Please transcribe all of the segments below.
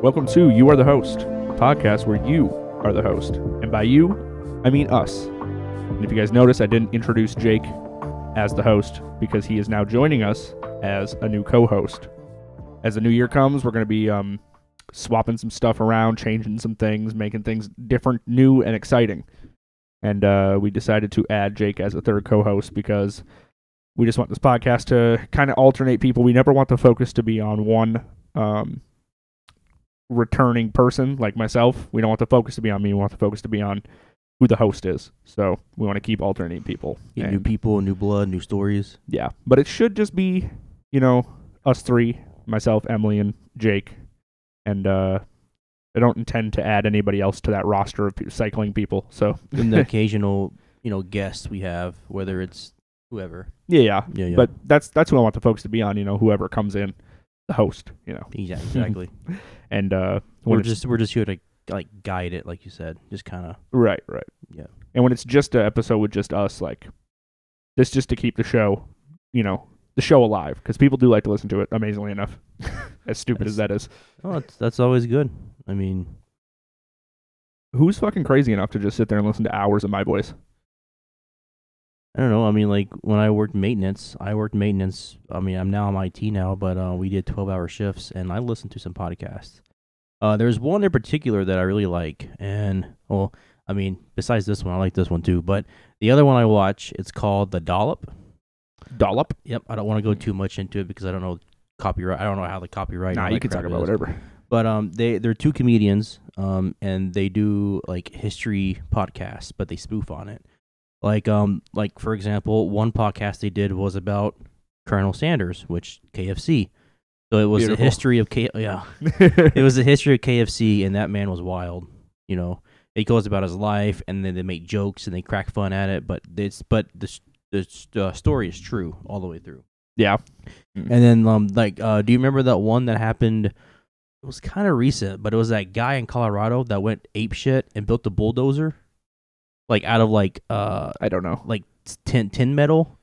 Welcome to You Are the Host, podcast where you are the host. And by you, I mean us. And if you guys notice, I didn't introduce Jake as the host because he is now joining us as a new co host. As the new year comes, we're going to be um, swapping some stuff around, changing some things, making things different, new, and exciting. And uh, we decided to add Jake as a third co host because we just want this podcast to kind of alternate people. We never want the focus to be on one um, returning person like myself. We don't want the focus to be on me. We want the focus to be on who the host is. So we want to keep alternating people. Get new people, new blood, new stories. yeah, but it should just be, you know, us three, myself, Emily, and Jake. And uh, I don't intend to add anybody else to that roster of cycling people. So And the occasional, you know, guests we have, whether it's whoever. yeah, yeah, Yeah, yeah. But that's that's who I want the focus to be on. You know, whoever comes in, the host. You know, exactly. and uh, we're just we're just here to like guide it, like you said. Just kind of right, right. yeah. And when it's just an episode with just us, like this, just to keep the show, you know, the show alive, because people do like to listen to it. Amazingly enough, as stupid as that is, Oh, that's that's always good. I mean, who's fucking crazy enough to just sit there and listen to hours of my voice? I don't know. I mean, like when I worked maintenance, I worked maintenance. I mean, I'm now on IT now, but uh, we did 12 hour shifts, and I listened to some podcasts. Uh, there's one in particular that I really like, and well, I mean, besides this one, I like this one too. But the other one I watch, it's called The Dollop. Dollop. Yep, I don't want to go too much into it because I don't know copyright. I don't know how the copyright. nah, you can talk about is. whatever. But um, they they're two comedians, um, and they do like history podcasts, but they spoof on it. Like um, like for example, one podcast they did was about Colonel Sanders, which KFC. So it was Beautiful. a history of K. Yeah, it was a history of KFC, and that man was wild. You know, it goes about his life, and then they make jokes and they crack fun at it. But it's but the the uh, story is true all the way through. yeah, And then um like uh do you remember that one that happened it was kind of recent, but it was that guy in Colorado that went ape shit and built a bulldozer like out of like uh I don't know. like tin tin metal.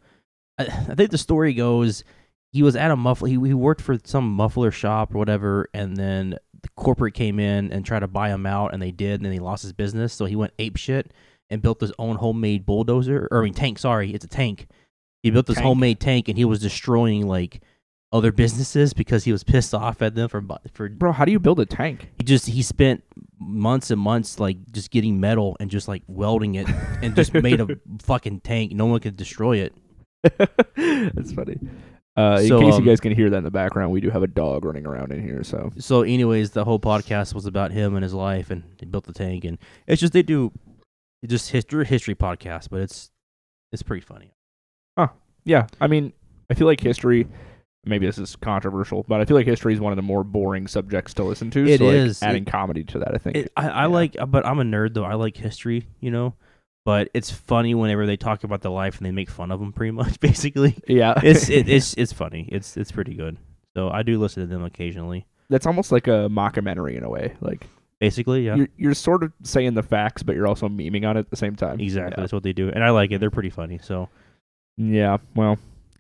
I, I think the story goes he was at a muffler he, he worked for some muffler shop or whatever and then the corporate came in and tried to buy him out and they did and then he lost his business so he went ape shit and built his own homemade bulldozer or I mean tank sorry it's a tank he built this Tank. homemade tank and he was destroying like other businesses because he was pissed off at them for for Bro, how do you build a tank? he just he spent months and months like just getting metal and just like welding it and just made a fucking tank no one could destroy it That's funny. Uh, in So, case um, you guys can hear that in the background, we do have a dog running around in here. So so anyways the whole podcast was about him and his life and he built the tank and it's just they do just history history podcast but it's it's pretty funny Huh? yeah, I mean, I feel like history. Maybe this is controversial, but I feel like history is one of the more boring subjects to listen to. It so, like, adding It- comedy to that. I think. it, I, I yeah. like but i'm a nerd though i like history you know but it's funny whenever they talk about the life and they make fun of them pretty much basically yeah, it's it, it's it's funny it's it's pretty good so i do listen to them occasionally that's almost like a mockumentary in a way. Like basically yeah you're you're sort of saying the facts, but you're also memeing on it at the same time. Exactly. That's what they do. And I like it. They're pretty funny. So Yeah. yeah. Well,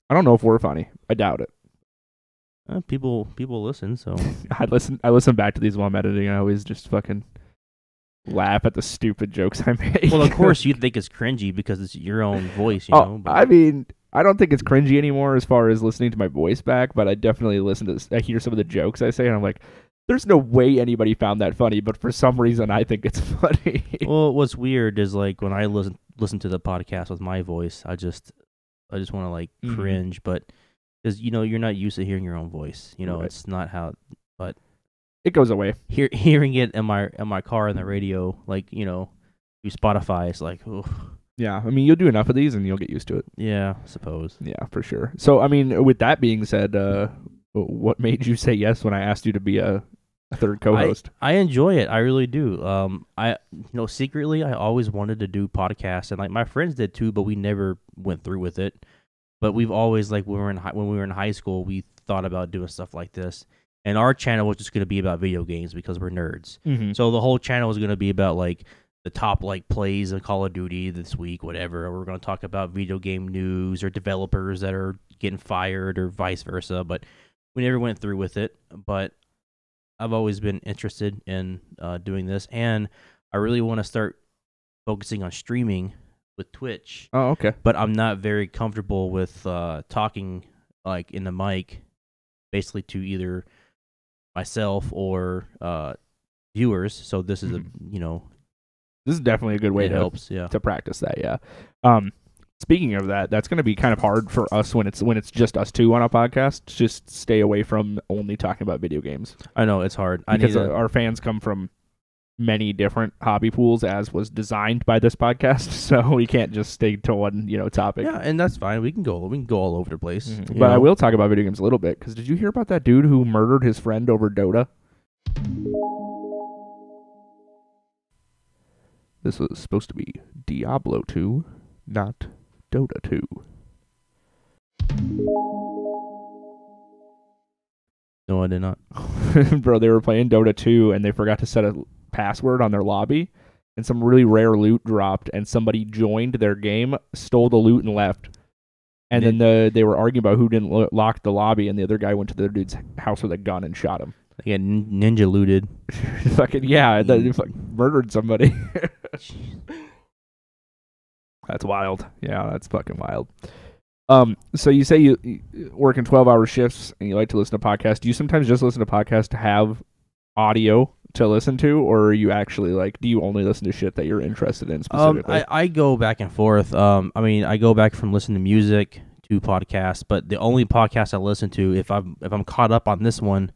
I don't know if we're funny. I doubt it. Uh, people people listen. So I listen. I listen back to these while I'm editing. I always just fucking laugh at the stupid jokes I make. well, of course you think it's cringy because it's your own voice, you oh, know. But I mean, I don't think it's cringy anymore as far as listening to my voice back, but I definitely listen to. This, I hear some of the jokes I say, and I'm like, "There's no way anybody found that funny," but for some reason, I think it's funny. well, what's weird is like when I listen listen to the podcast with my voice, I just I just want to like Mhm. cringe, but because you know you're not used to hearing your own voice. You know, Right. it's not how But it goes away. hear, hearing it in my in my car in the radio, like you know, through Spotify. It's like, oh, Yeah, I mean, you'll do enough of these, and you'll get used to it. yeah, I suppose. Yeah, for sure. So, I mean, with that being said, uh, what made you say yes when I asked you to be a, a third co-host? I enjoy it. I really do. Um, I you know secretly I always wanted to do podcasts, and like my friends did too, but we never went through with it. But we've always like when we were in high, when we were in high school, we thought about doing stuff like this. And our channel was just going to be about video games because we're nerds. mm-hmm. So the whole channel was going to be about like the top like plays of Call of Duty this week, whatever. We're going to talk about video game news or developers that are getting fired or vice versa. But we never went through with it. But I've always been interested in uh, doing this, and I really want to start focusing on streaming with Twitch. Oh, okay. But I'm not very comfortable with uh, talking like in the mic, basically to either myself or uh, viewers. So this is a you know This is definitely a good way to helps. Yeah. to practice that. Yeah. Um, speaking of that, that's going to be kind of hard for us when it's when it's just us two on a podcast. Just stay away from only talking about video games I know it's hard. Because to, uh, our fans come from many different hobby pools, as was designed by this podcast. So we can't just stay to one you know topic. yeah, and that's fine. We can go. We can go all over the place. Mhm. you But I will talk about video games a little bit because did you hear about that dude who murdered his friend over Dota? This was supposed to be Diablo 2, not Dota 2. No, I did not. Bro, they were playing Dota 2 and they forgot to set a password on their lobby, and some really rare loot dropped, and somebody joined their game, stole the loot, and left. And then the they were arguing about who didn't lo- lock the lobby, and the other guy went to the dude's house with a gun and shot him. They nin- ninja looted. fucking yeah, that he fucking murdered somebody. that's wild. Yeah, that's fucking wild. Um, so you say you, you work in twelve hour shifts and you like to listen to podcasts. Do you sometimes just listen to podcasts to have audio to listen to, or are you actually like, do you only listen to shit that you're interested in Um, specifically? I, I go back and forth. Um, I mean, I go back from listening to music to podcasts, but the only podcast I listen to, if I'm if I'm caught up on this one,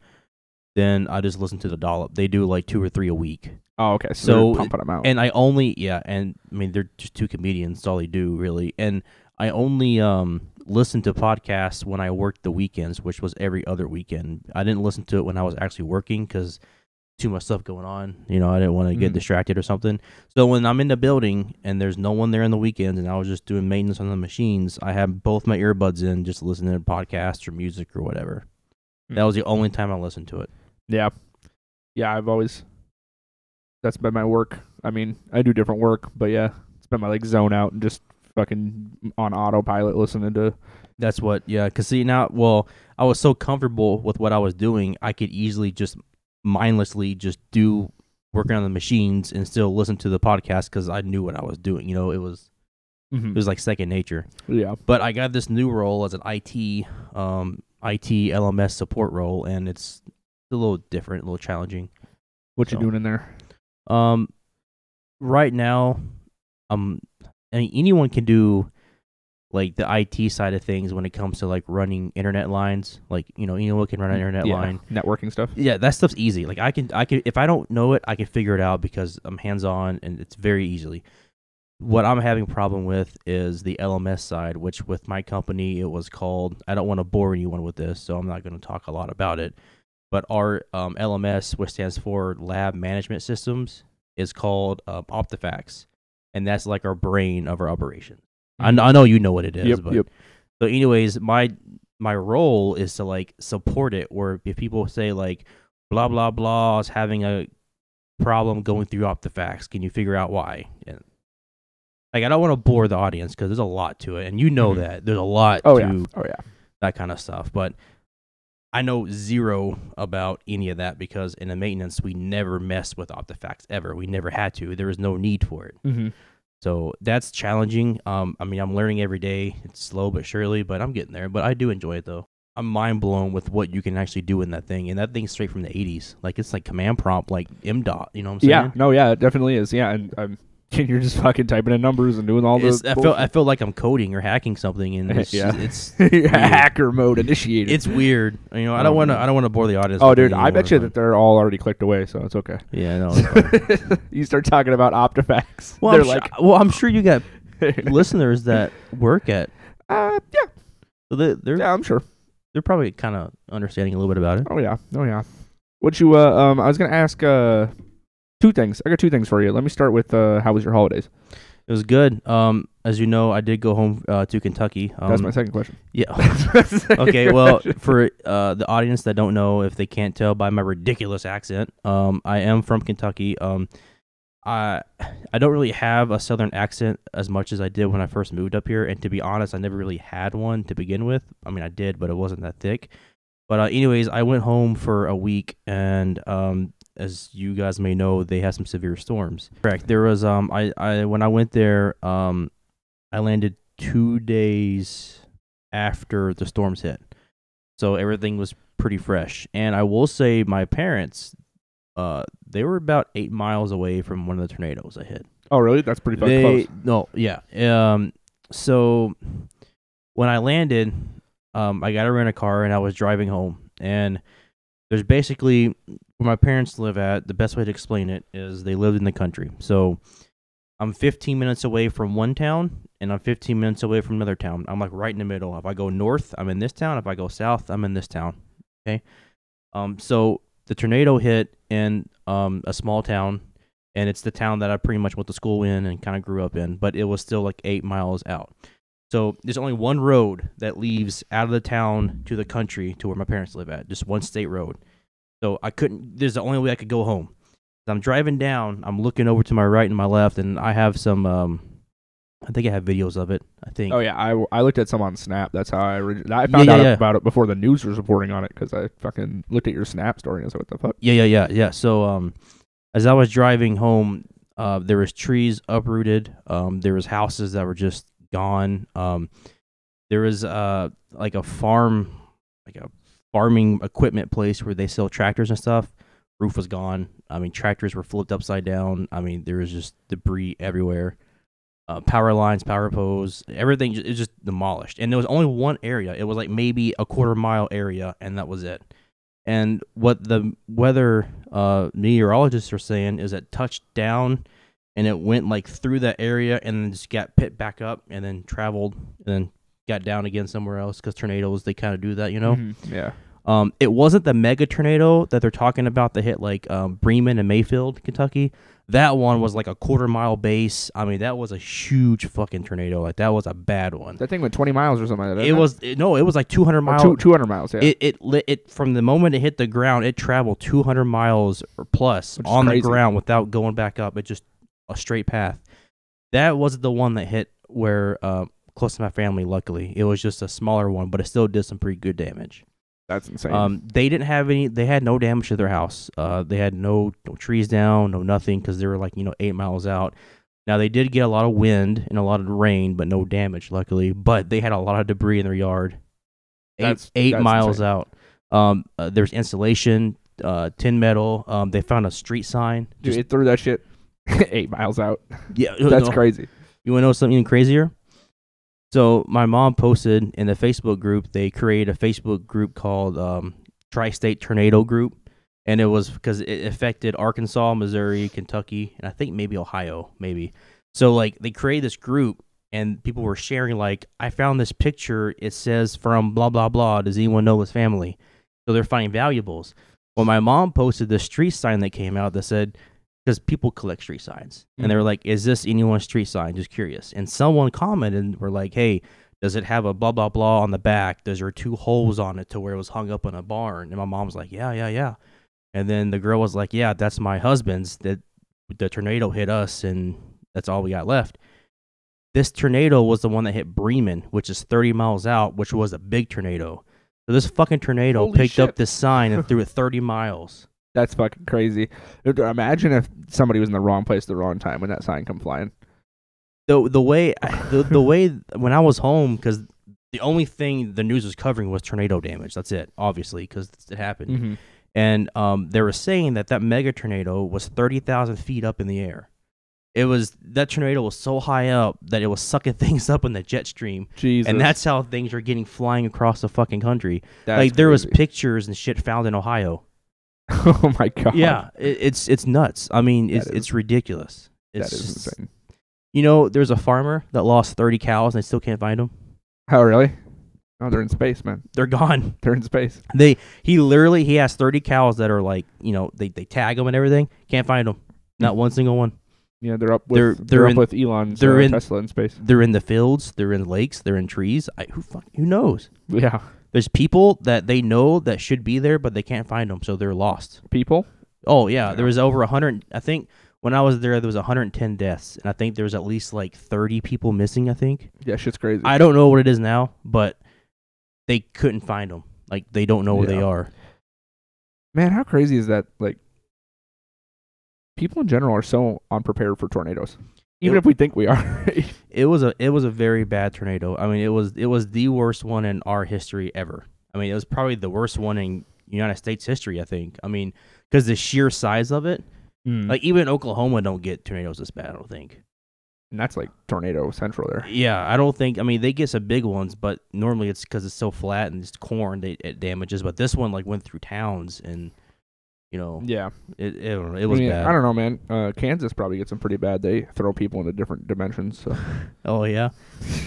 then I just listen to the dollop. They do like two or three a week, oh, okay. So, so- pumping them out. and I only yeah, and I mean they're just two comedians. That's all they do really, and I only um listen to podcasts when I worked the weekends, which was every other weekend. I didn't listen to it when I was actually working because too much stuff going on. You know, I didn't want to get Mhm. distracted or something. So when I'm in the building and there's no one there on the weekends, and I was just doing maintenance on the machines, I have both my earbuds in, just listening to podcasts or music or whatever. That was the only time I listened to it. Yeah. Yeah, I've always that's been my work. I mean, I do different work, but yeah, it's been my like zone out and just fucking on autopilot listening to That's what, yeah. Cause see now, well, I was so comfortable with what I was doing, I could easily just mindlessly just do working on the machines and still listen to the podcast because I knew what I was doing. You know, it was it was like second nature. yeah. But I got this new role as an IT, um, IT LMS support role, and it's a little different, a little challenging. What you doing in there? Um, right now, um, I mean, anyone can do like the IT side of things when it comes to like running internet lines. Like you know, anyone can run an internet yeah. line. Networking stuff. Yeah, that stuff's easy. Like I can, I can, if I don't know it, I can figure it out because I'm hands on and it's very easily. What I'm having a problem with is the LMS side, which with my company it was called. I don't want to bore anyone with this, so I'm not going to talk a lot about it. But our um, LMS, which stands for Lab Management Systems, is called um, Optifax, and that's like our brain of our operation. I, I know you know what it is, Yep, but yep. so, anyways, my my role is to like support it. Where if people say like blah blah blah is having a problem going through Optifax, can you figure out why? And like I don't want to bore the audience because there's a lot to it, and you know Mhm. that there's a lot Oh to yeah. Oh yeah. that kind of stuff. But I know zero about any of that because in the maintenance we never messed with Optifax ever. We never had to. There was no need for it. Mm-hmm. So that's challenging. Um, I mean, I'm learning every day. It's slow but surely, but I'm getting there. But I do enjoy it though. I'm mind blown with what you can actually do in that thing, and that thing's straight from the 80s. Like it's like command prompt, like MDOT. You know what I'm saying? Yeah. No. Yeah. It definitely is. Yeah. And um, you're just fucking typing in numbers and doing all the. It's, I feel I feel like I'm coding or hacking something, and it's Yeah. it's hacker mode initiated. it's weird. You know, I Oh, don't want to. I don't want to bore the audience. oh, dude, it I bet anymore, you that they're all already clicked away, so it's okay. Yeah, no. you start talking about Optifax. well, they're I'm like, sure, well, I'm sure you got listeners that work at. uh, yeah, So they, they're yeah, I'm sure. they're probably kind of understanding a little bit about it. Oh yeah, oh yeah. What you uh um I was gonna ask uh two things. I got two things for you. Let me start with uh how was your holidays? It was good. Um, as you know, I did go home uh, to Kentucky. Um, That's my second question. yeah. okay, well, for uh, the audience that don't know, if they can't tell by my ridiculous accent, um, I am from Kentucky. Um, I I don't really have a southern accent as much as I did when I first moved up here, and to be honest, I never really had one to begin with. I mean, I did, but it wasn't that thick. But uh, anyways, I went home for a week, and um, as you guys may know, they had some severe storms. Correct. There was um, I, I when I went there, um, I landed two days after the storms hit, so everything was pretty fresh. And I will say, my parents, uh, they were about eight miles away from one of the tornadoes I hit. Oh, really? That's pretty They close. no, yeah. Um, so when I landed, um, I got to rent a car and I was driving home. And there's basically where my parents live at. The best way to explain it is they lived in the country. So I'm 15 minutes away from one town and I'm 15 minutes away from another town. I'm like right in the middle. If I go north, I'm in this town. If I go south, I'm in this town. Okay. Um, so the tornado hit in um a small town and it's the town that I pretty much went to school in and kind of grew up in, but it was still like eight miles out. So there's only one road that leaves out of the town to the country to where my parents live at, just one state road. So I couldn't. There's the only way I could go home. I'm driving down. I'm looking over to my right and my left, and I have some. Um, I think I have videos of it. I think. Oh yeah, I, I looked at some on Snap. That's how I origi- I found yeah, out yeah. about it before the news was reporting on it because I fucking looked at your Snap story and I was like, what the fuck? Yeah, yeah, yeah, yeah. So, um, as I was driving home, uh, there was trees uprooted. Um, there was houses that were just gone. Um, there was uh like a farm, like a farming equipment place where they sell tractors and stuff. Roof was gone. I mean, tractors were flipped upside down. I mean, there was just debris everywhere. Uh, power lines, power poles, everything ju- is just demolished. And there was only one area. It was like maybe a quarter mile area, and that was it. And what the weather uh, meteorologists are saying is it touched down and it went like through that area and then just got pit back up and then traveled and then got down again somewhere else because tornadoes they kind of do that, you know. Mhm, Yeah. Um, it wasn't the mega tornado that they're talking about that hit like um, Bremen and Mayfield, Kentucky. That one was like a quarter mile base. I mean, that was a huge fucking tornado. Like that was a bad one. That thing went 20 miles or something like that. It was it, no, it was like 200 miles. two, 200 miles. Yeah. It it lit it from the moment it hit the ground. It traveled 200 miles or plus Which on the ground without going back up. It just a straight path. That was the one that hit where uh, close to my family. Luckily, it was just a smaller one, but it still did some pretty good damage. That's insane. Um, they didn't have any. They had no damage to their house. Uh, they had no no trees down, no nothing, because they were like you know eight miles out. Now they did get a lot of wind and a lot of rain, but no damage, luckily. But they had a lot of debris in their yard. Eight, That's- eight that's miles insane. out. Um, uh, there's insulation, uh, tin metal. Um, they found a street sign. Dude, Just, it threw that shit eight miles out. yeah, That's no, crazy. you want to know something even crazier? So my mom posted in the Facebook group. They created a Facebook group called um, Tri-State Tornado Group, and it was because it affected Arkansas, Missouri, Kentucky, and I think maybe Ohio, maybe. So like they created this group, and people were sharing like, I found this picture. It says from blah blah blah. Does anyone know this family? So they're finding valuables. Well, my mom posted the street sign that came out that said because people collect street signs. And they mm. were like is this anyone's street sign? Just curious. And someone commented and were like hey does it have a blah blah blah on the back? Does there two holes on it to where it was hung up in a barn? And my mom was like yeah yeah yeah. And then the girl was like yeah that's my husband's that the tornado hit us and that's all we got left. This tornado was the one that hit bremen which is 30 miles out which was a big tornado. So this fucking tornado Holy picked shit. up this sign and threw it 30 miles That's fucking crazy. Imagine if somebody was in the wrong place at the wrong time when that sign come flying. the the way the, the way when I was home because the only thing the news was covering was tornado damage. That's it, obviously, because it happened. Mm-hmm. And um, they were saying that that mega tornado was thirty thousand feet up in the air. It was that tornado was so high up that it was sucking things up in the jet stream, Jesus. and that's how things are getting flying across the fucking country. That's like there was pictures and shit found in Ohio. oh my god. Yeah, it, it's it's nuts. I mean, it's is- it's ridiculous. That It's is just- insane. You know, there's a farmer that lost thirty cows and they still can't find them. Oh really? Oh, they're in space, man. They're gone. They're in space. They he literally he has 30 cows that are like, you know, they they tag them and everything. Can't find them. Not one single one. Yeah, they're up with They're- they're, they're up in- with Elon's they're uh, in- Tesla in space. They're in the fields, they're in lakes, they're in trees. I, who fuck who knows? Yeah. There's people that they know that should be there but they can't find them, so they're lost. People. Oh yeah, Yeah. there was over 100 I think when I was there there was 110 deaths and I think there was at least like 30 people missing, I think. Yeah, shit's crazy. I don't know what it is now, but they couldn't find them. Like they don't know where they are. Man, how crazy is that? Like, people in general are so unprepared for tornadoes. Even It- if we think we are. It was a it was a very bad tornado. I mean, it was it was the worst one in our history ever. I mean, it was probably the worst one in United States history. I think. I mean, because the sheer size of it, like, like even Oklahoma don't get tornadoes this bad. I don't think. and that's like tornado central there. Yeah, I don't think. I mean, they get some big ones, but normally it's because it's so flat and it's corn they, it damages. But this one like went through towns and you know Yeah, it it, it was I mean, bad. I don't know, man. Uh, Kansas probably gets them pretty bad. They throw people into different dimensions. So. Oh yeah,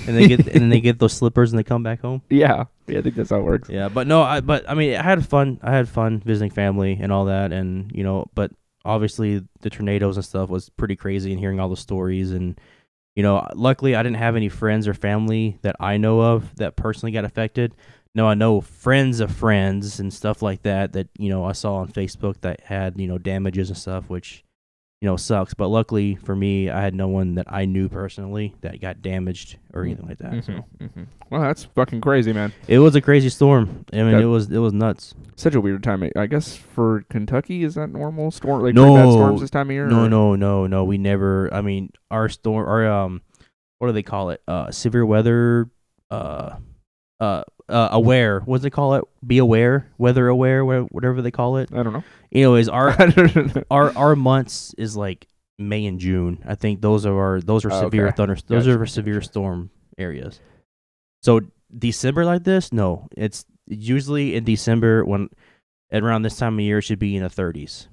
and they get and then they get those slippers and they come back home. yeah, yeah, I think that's how it works. Yeah, but no, I but I mean, I had fun. I had fun visiting family and all that, and you know, but obviously the tornadoes and stuff was pretty crazy, and hearing all the stories, and you know, luckily I didn't have any friends or family that I know of that personally got affected. No, I know friends of friends and stuff like that that you know I saw on Facebook that had you know damages and stuff, which you know sucks. But luckily for me, I had no one that I knew personally that got damaged or anything like that. So. Mhm. Well, that's fucking crazy, man. It was a crazy storm. I mean, That- it was it was nuts. Such a weird time. I guess for Kentucky, is that normal storm? Like No. bad storms this time of year? No, or- no, no, no. We never. I mean, our storm, our um, what do they call it? Uh, severe weather. Uh, uh, uh, aware. What do they call it? Be aware, weather aware, whatever they call it. I don't know. Anyways, our I don't know. our our months is like May and June. I think those are our those are Oh, severe okay. thunder. Those Gotcha, are severe gotcha. storm areas. So December like this, no. It's usually in December when at around this time of year it should be in the 30s.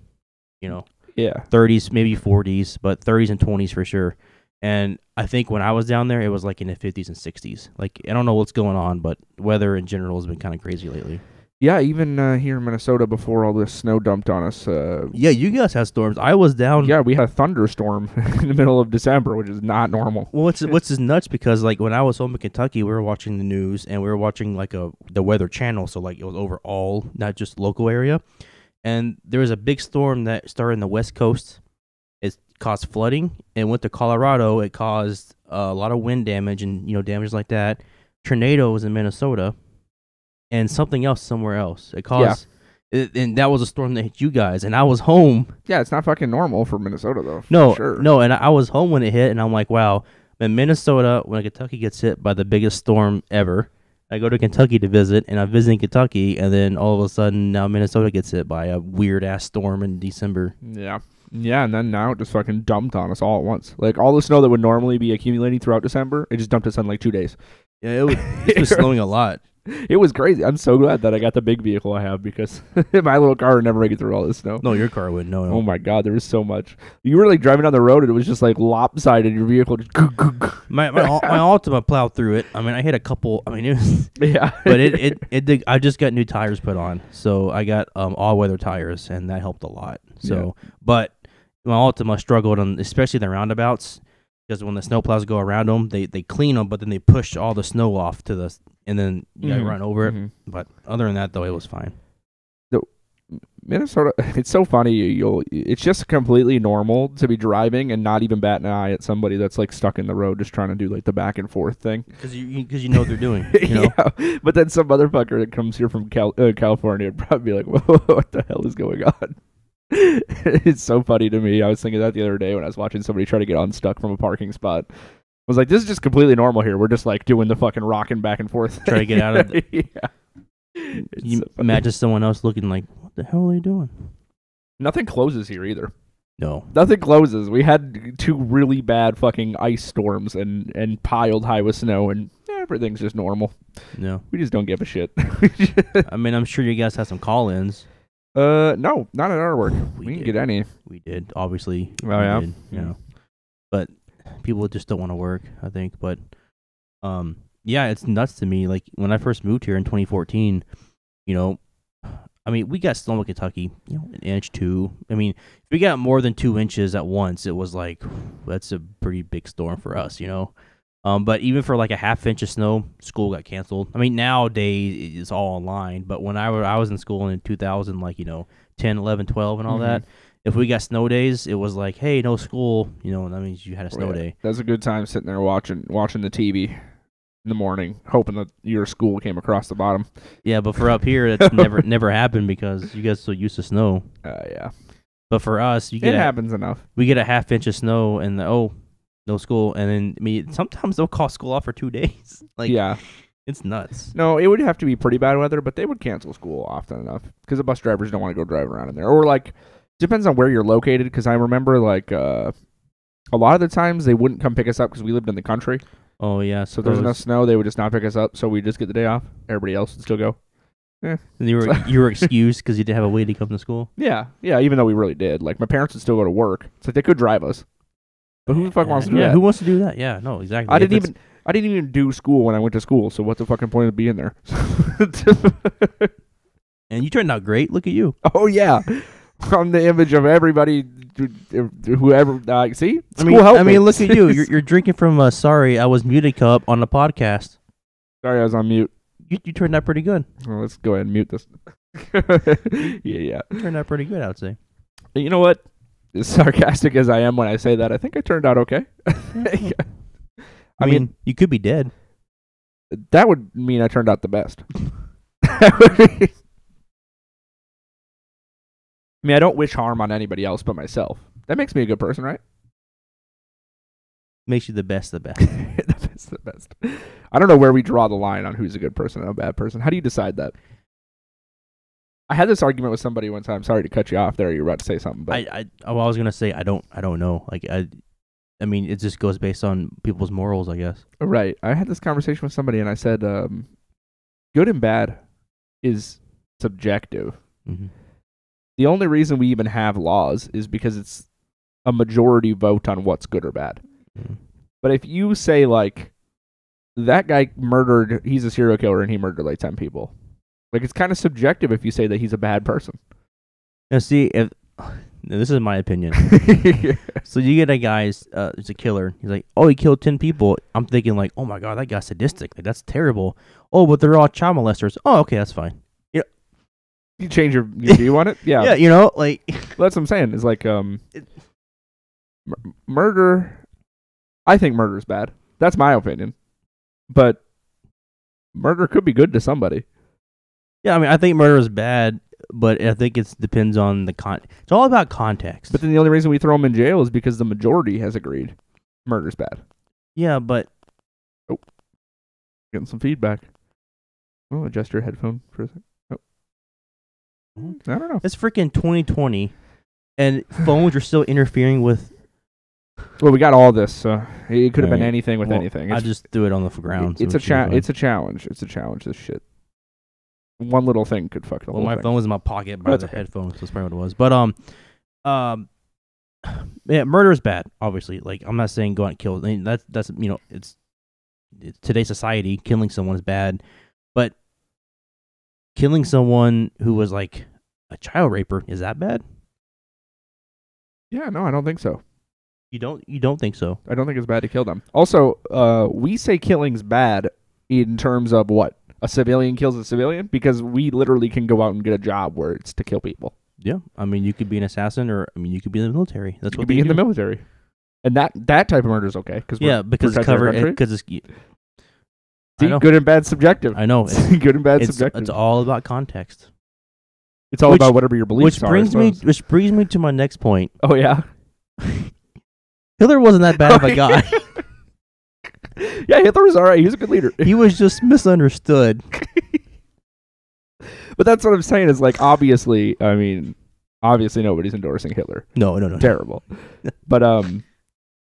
You know, yeah. 30s, maybe 40s, but 30s and 20s for sure. And I think when I was down there, it was like in the 50s and 60s. Like I don't know what's going on, but weather in general has been kind of crazy lately. Yeah, even uh, here in Minnesota before all this snow dumped on us. Uh, Yeah, you guys had storms. I was down. yeah, we had a thunderstorm in the middle of December, which is not normal. Well, what's what's is nuts because like when I was home in Kentucky, we were watching the news and we were watching like a the weather channel, so like it was over all, not just local area. And there was a big storm that started in the west coast. Caused flooding and went to Colorado. It caused a lot of wind damage and you know damage like that. Tornadoes in Minnesota, and something else somewhere else. It caused. It, and that was a storm that hit you guys, and I was home Yeah, it's not fucking normal for Minnesota though. for no, sure. no, and I was home when it hit, and I'm like, wow. In Minnesota, when Kentucky gets hit by the biggest storm ever, I go to Kentucky to visit, and I'm visiting Kentucky, and then all of a sudden now Minnesota gets hit by a weird ass storm in December. Yeah. Yeah, and then now it just fucking dumped on us all at once. Like all the snow that would normally be accumulating throughout December, it just dumped us in like two days. Yeah, it was it's been snowing a lot. It was crazy. I'm so glad that I got the big vehicle I have because my little car would never make it through all this snow. No, your car would no, no. Oh my god, there was so much. You were like driving down the road and it was just like lopsided. Your vehicle just My my my Altima plowed through it. I mean, I hit a couple. I mean, it was, yeah. but it it it did, I just got new tires put on, so I got um all weather tires, and that helped a lot. So, but my Altima struggled on especially the roundabouts because when the snowplows go around them, they they clean them, but then they push all the snow off to the and then you gotta Mhm, run over it. mhm. But other than that, though, it was fine. The Minnesota, it's so funny. you- You'll, it's just completely normal to be driving and not even bat an eye at somebody that's like stuck in the road, just trying to do like the back and forth thing. Because you because you know what they're doing. You know. yeah, but then some motherfucker that comes here from Cal- uh, California would probably be like, Whoa, "What the hell is going on?" it's so funny to me. I was thinking that the other day when I was watching somebody try to get unstuck from a parking spot. I was like, "This is just completely normal here. We're just like doing the fucking rocking back and forth." Try to get out of the- yeah. It's You so imagine someone else looking like, what the hell are they doing? Nothing closes here either. No. Nothing closes. We had two really bad fucking ice storms and and piled high with snow, and everything's just normal. No. We just don't give a shit. I mean, I'm sure you guys have some call-ins. Uh, no, not at our work. We, We didn't did. get any. We did, obviously. Oh, yeah? did, you Mm. know, but people just don't want to work. I think, but um, yeah, it's nuts to me. Like when I first moved here in 2014, you know, I mean, we got snow in Kentucky, you know, an inch, two. I mean, if we got more than two inches at once, it was like that's a pretty big storm for us, you know. Um, but even for like a half inch of snow, school got canceled. I mean, nowadays it's all online. But when I, were, I was in school in 2000, like, you know, 10, 11, 12, and all Mhm. that, if we got snow days, it was like, hey, no school, you know, that means you had a snow Yeah. day. That's a good time sitting there watching watching the TV. in the morning, hoping that your school came across the bottom. Yeah, but for up here, that's never never happened because you guys so used to snow. Uh, yeah, But for us, you it get a, happens enough. we get a half inch of snow and the, oh, no school, and then I mean sometimes they'll call school off for two days. Like yeah, it's nuts. no, it would have to be pretty bad weather, but they would cancel school often enough because the bus drivers don't want to go drive around in there, or like depends on where you're located. Because I remember like uh, a lot of the times they wouldn't come pick us up because we lived in the country, Oh yeah, so if there's enough snow they would just not pick us up, so we just get the day off. Everybody else would still go. and you were you were excused because you didn't have a way to come to school. Yeah, yeah. Even though we really did, like my parents would still go to work. It's like they could drive us, but who the fuck wants to do yeah, that? who wants to do that? Yeah, no, exactly. I If didn't even. I didn't even do school when I went to school. So what the fucking point of being there? And you turned out great. Look at you. oh yeah, I'm the image of everybody. Whoever uh, see, I school mean, I mean, me. look at you. You're you're drinking from a sorry I was muted cup on the podcast. Sorry, I was on mute. You you turned out pretty good. Well, let's go ahead and mute this. yeah, yeah. You turned out pretty good, I would say. You know what? As sarcastic as I am when I say that, I think I turned out okay. Mm-hmm. I, mean, you could be dead. that would mean I turned out the best. I mean, I don't wish harm on anybody else but myself. That makes me a good person, right? Makes you the best the best. the best, the best. I don't know where we draw the line on who's a good person and a bad person. How do you decide that? I had this argument with somebody one time. Sorry to cut you off there. You were about to say something, but I, I oh, I was gonna say I don't I don't know. Like I I mean it just goes based on people's morals, I guess. right. I had this conversation with somebody, and I said, um, "Good and bad is subjective. Mm-hmm. The only reason we even have laws is because it's a majority vote on what's good or bad. Mm-hmm. But if you say like that guy murdered, he's a serial killer and he murdered like ten people, like it's kind of subjective if you say that he's a bad person. Now see if this is my opinion. So you get a guy's uh, he's a killer. He's like, oh, he killed ten people. I'm thinking like, oh my god, that guy's sadistic. Like that's terrible. Oh, but they're all child molesters. Oh, okay, that's fine. you change your, your view on it. Yeah, Yeah, you know, like that's what I'm saying. Is like um, It- mur- murder. I think murder is bad. That's my opinion, but murder could be good to somebody. Yeah. I mean, I think murder is bad, but I think it depends on the con. It's all about context. But then the only reason we throw him in jail is because the majority has agreed murder's bad. yeah, but oh, Getting some feedback. Oh, adjust your headphone for a second. Oh. Mm-hmm. I don't know. it's freaking 2020, and phones are still interfering with. Well, we got all this. So it could have been anything with Well, anything. I just threw it on the ground. so it's a it cha- It's a challenge. It's a challenge. This shit. One little thing could fuck the Well, whole my thing. phone was in my pocket by That's the okay. headphones. That's probably what it was. But um, um, yeah, murder is bad. Obviously, like I'm not saying go out and kill. I mean, that's that's you know it's, it's today's society. Killing someone is bad, but killing someone who was like a child raper is that bad? Yeah, no, I don't think so. You don't you don't think so? I don't think it's bad to kill them. Also, uh, we say killing's bad in terms of what a civilian kills a civilian because we literally can go out and get a job where it's to kill people. Yeah, I mean you could be an assassin, or I mean you could be in the military. That's You what could be in the military, and that that type of murder is okay because Yeah, because it's covered. Because it's. See, good and bad subjective. I know. It's, good and bad it's, subjective. it's all about context. It's all which- about whatever your beliefs Which are. Brings me, which brings me to my next point. Oh yeah. Hitler wasn't that bad of a guy. yeah, Hitler was all right. He was a good leader. he was just misunderstood. But that's what I'm saying is like obviously, I mean, obviously nobody's endorsing Hitler. No, no, no. Terrible. but um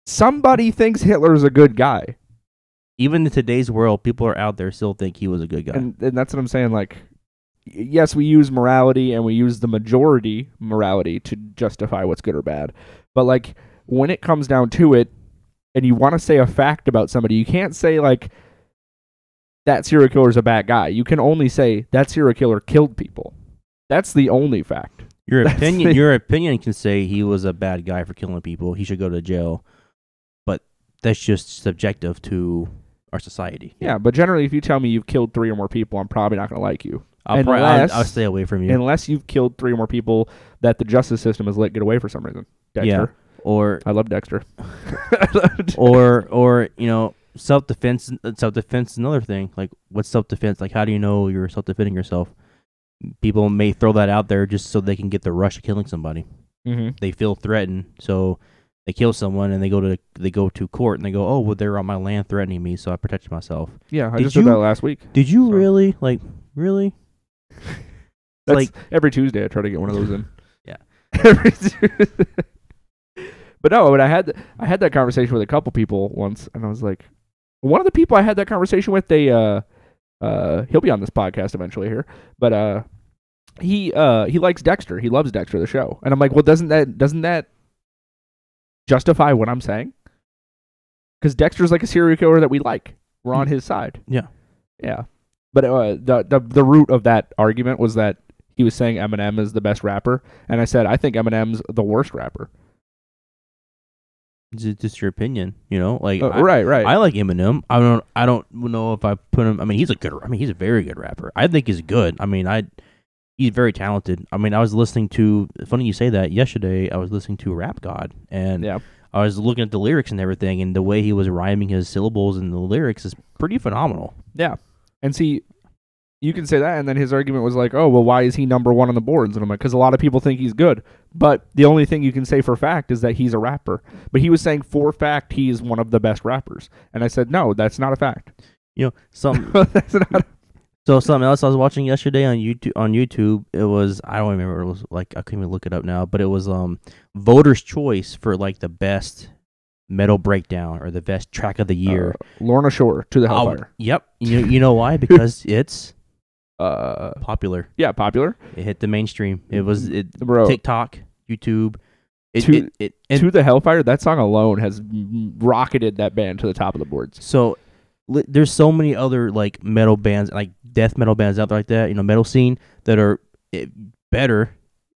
somebody thinks Hitler's a good guy. Even in today's world, people are out there still think he was a good guy. And and that's what I'm saying like yes, we use morality and we use the majority morality to justify what's good or bad. But like when it comes down to it and you want to say a fact about somebody, you can't say like that serial killer is a bad guy. You can only say that serial killer killed people. That's the only fact. your that's opinion, the- your opinion can say he was a bad guy for killing people. He should go to jail, but that's just subjective to our society. Yeah, but generally, if you tell me you've killed three or more people, I'm probably not going to like you. I'll, probably, I'll, I'll stay away from you. Unless you've killed three or more people that the justice system has let get away for some reason. Dexter. Yeah. Or I love Dexter. or or you know self defense. Self defense is another thing. Like, what's self defense? Like, how do you know you're self defending yourself? People may throw that out there just so they can get the rush of killing somebody. Mm-hmm. They feel threatened, so they kill someone and they go to they go to court and they go, oh, well, they're on my land threatening me, so I protected myself. Yeah, I Did just you- did that last week. Did you So- really like really? That's like- every Tuesday I try to get one of those in. Yeah. every Tuesday. But no, but I had I had that conversation with a couple people once, and I was like, one of the people I had that conversation with, they uh uh he'll be on this podcast eventually here, but uh he uh he likes Dexter, he loves Dexter the show, and I'm like, well, doesn't that doesn't that justify what I'm saying? Because Dexter's like a serial killer that we like. We're on his side. Yeah. Yeah. But uh, the the the root of that argument was that he was saying Eminem is the best rapper, and I said I think Eminem's the worst rapper. It's ju- just your opinion, you know. Like, Uh, I, right, right. I like Eminem. I don't. I don't know if I put him. I mean, he's a good. I mean, he's a very good rapper. I think he's good. I mean, I. He's very talented. I mean, I was listening to. Funny you say that. Yesterday, I was listening to Rap God, and yeah. I was looking at the lyrics and everything, and the way he was rhyming his syllables and the lyrics is pretty phenomenal. Yeah. And see, you can say that, and then his argument was like, oh, well, why is he number one on the boards? And I'm like, because a lot of people think he's good. But the only thing you can say for fact is that he's a rapper. But he was saying for fact he is one of the best rappers. And I said, no, that's not a fact. You know, some that's not. So something else I was watching yesterday on YouTube on YouTube, it was I don't remember it was like I couldn't even look it up now, but it was um voters choice for like the best metal breakdown or the best track of the year. Uh, Lorna Shore to the Oh, Hellfire. yep. You you know why? Because it's Uh, popular. yeah, popular. It hit the mainstream. It was it Bro, TikTok, YouTube. It, To- it, it, and to the Hellfire, that song alone has rocketed that band to the top of the boards. So li- there's so many other like metal bands, like death metal bands out there like that, you know, metal scene that are eh, better,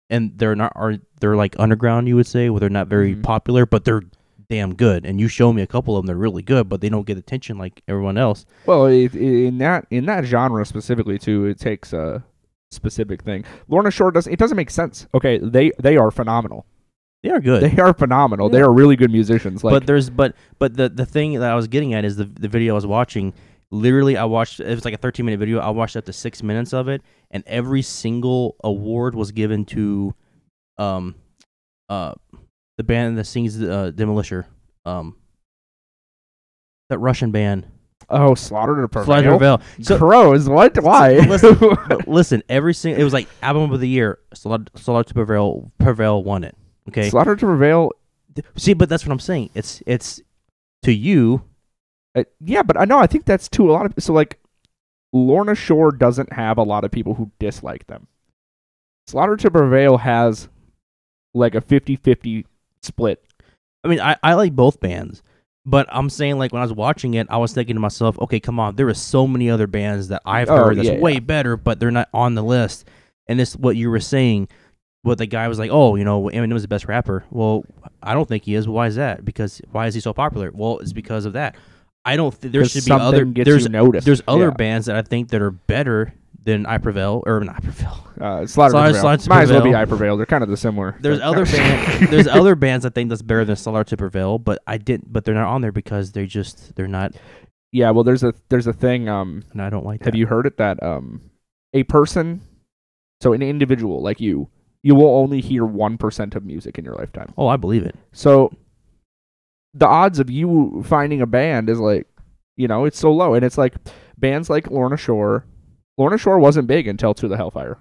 and they're not are they're like underground, you would say, where they're not very Mhm. popular, but they're damn good. And you show me a couple of them, they're really good, but they don't get attention like everyone else. Well, it, in that in that genre specifically too, it takes a specific thing. Lorna Shore does it doesn't make sense. Okay, they they are phenomenal. They are good. They are phenomenal. They are really good musicians. Like but there's but but the the thing that I was getting at is the the video I was watching. Literally, I watched. It was like a 13 minute video. I watched up to six minutes of it, and every single award was given to, um, uh, the band that sings uh, Demolisher, um, that Russian band, oh, Slaughter to Prevail. Slide Revel. So Crows. What? Why? listen, listen, every single it was like album of the year. Slaughter to Prevail, Prevail won it. Okay, Slaughter to Prevail. see, but that's what I'm saying. It's it's to you. Uh, yeah, but I know. I think that's too a lot of so like Lorna Shore doesn't have a lot of people who dislike them. Slaughter to Prevail has like a 50-50 split. I mean, I, I like both bands, but I'm saying like when I was watching it, I was thinking to myself, okay, come on, there are so many other bands that I've Oh, heard that's yeah, way yeah. better, but they're not on the list. And this what you were saying. What the guy was like, oh, you know, Eminem is the best rapper. Well, I don't think he is. Why is that? Because why is he so popular? Well, it's because of that. I don't. think there should be other. gets there's there's other Yeah. bands that I think that are better than I Prevail or not Prevail. Uh, Slaughter Slaughter- Prevail. Slaughter Might as well be I Prevail. They're kind of the similar. There's other band, there's other bands I think that's better than Slaughter to Prevail, but I didn't. But they're not on there because they just they're not. Yeah, well, there's a there's a thing. Um, And I don't like. have that. you heard it that um, a person, so an individual like you, you will only hear one percent of music in your lifetime. Oh, I believe it. So the odds of you finding a band is like, you know, it's so low, and it's like bands like Lorna Shore. Lorna Shore wasn't big until To the Hellfire.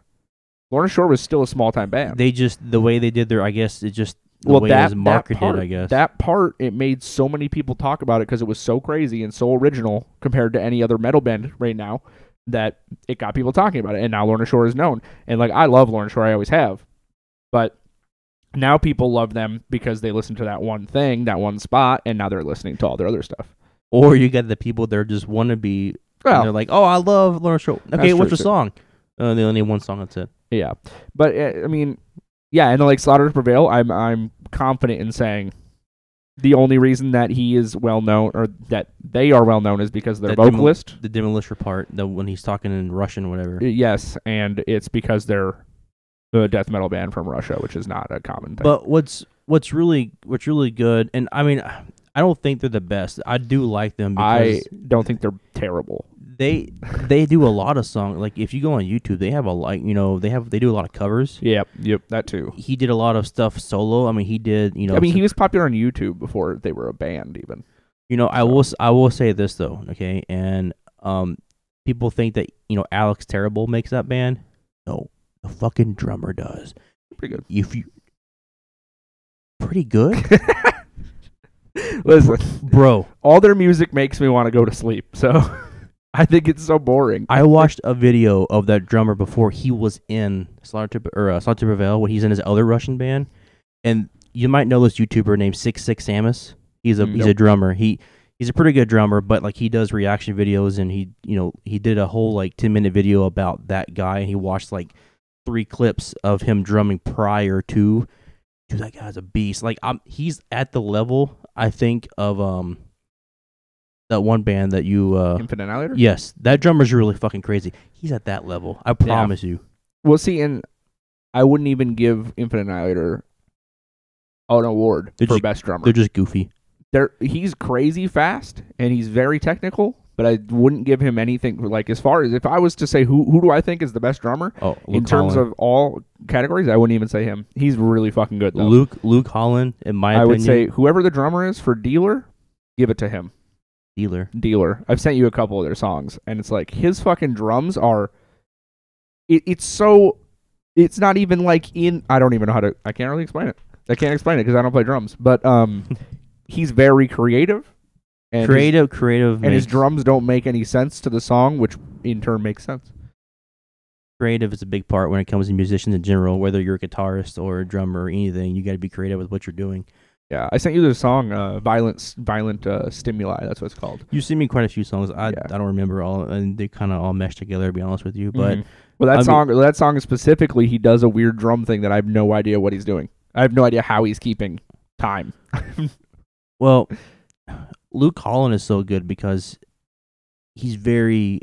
Lorna Shore was still a small time band. They just the way they did their. I guess it just the well, way that, it was marketed. that part, I guess that part it made so many people talk about it because it was so crazy and so original compared to any other metal band right now that it got people talking about it. And now Lorna Shore is known, and like I love Lorna Shore, I always have, but now people love them because they listen to that one thing, that one spot, and now they're listening to all their other stuff. or you got the people that just want to be. And they're like, oh, I love Lawrence Shore. Okay, That's what's true, your too. song? Uh, they only have one song. That's it. Yeah, but uh, I mean, yeah, and like Slaughter to Prevail, I'm I'm confident in saying the only reason that he is well known or that they are well known is because their That demo- vocalist. The Demolisher part, the when he's talking in Russian, or whatever. Yes, and it's because they're a death metal band from Russia, which is not a common thing. But what's what's really what's really good, and I mean, I don't think they're the best. I do like them I don't think they're terrible. they they do a lot of songs. Like if you go on YouTube, they have a like you know they have they do a lot of covers. Yep, yep, that too. He did a lot of stuff solo. I mean, he did you know. I mean, he was popular on YouTube before they were a band, even. You know, I will I will say this though, okay? And um people think that, you know, Alex Terrible makes that band. No, the fucking drummer does. Pretty good. If you Pretty good? Listen, Bro, all their music makes me want to go to sleep. So I think it's so boring. I watched a video of that drummer before he was in Slaughter to, or uh, Slaughter to Prevail when he's in his other Russian band. And you might know this YouTuber named Six Six Samus. He's a Mm, he's a drummer. He he's a pretty good drummer, but like he does reaction videos and he you know he did a whole like ten minute video about that guy and he watched like three clips of him drumming prior to. Dude, that guy's a beast. Like I'm he's at the level I think of um that one band that you uh Infant Annihilator? Yes, that drummer's really fucking crazy. He's at that level. I promise you. Well, see, and I wouldn't even give Infant Annihilator an award They're for just- best drummer. They're just goofy. They're, he's crazy fast and he's very technical, but I wouldn't give him anything like as far as if I was to say who who do I think is the best drummer Oh, in terms Holland. of all categories, I wouldn't even say him. He's really fucking good though. Luke Luke Holland, in my I opinion, would say whoever the drummer is for Dealer, give it to him. dealer. Dealer. I've sent you a couple of their songs, and it's like his fucking drums are. It, it's so. It's not even like in. I don't even know how to. I can't really explain it. I can't explain it because I don't play drums. But um, he's very creative. And his- creative, creative, and his drums don't make any sense to the song, which in turn makes sense. creative is a big part when it comes to musicians in general. Whether you're a guitarist or a drummer or anything, you got to be creative with what you're doing. Yeah, I sent you the song uh, "Violent Violent uh, Stimuli." That's what it's called. You send me quite a few songs. I Yeah. I don't remember all, and they kind of all mesh together. To be honest with you, but Mhm. well, that I mean- song, that song specifically, he does a weird drum thing that I have no idea what he's doing. I have no idea how he's keeping time. Well, Luke Holland is so good because he's very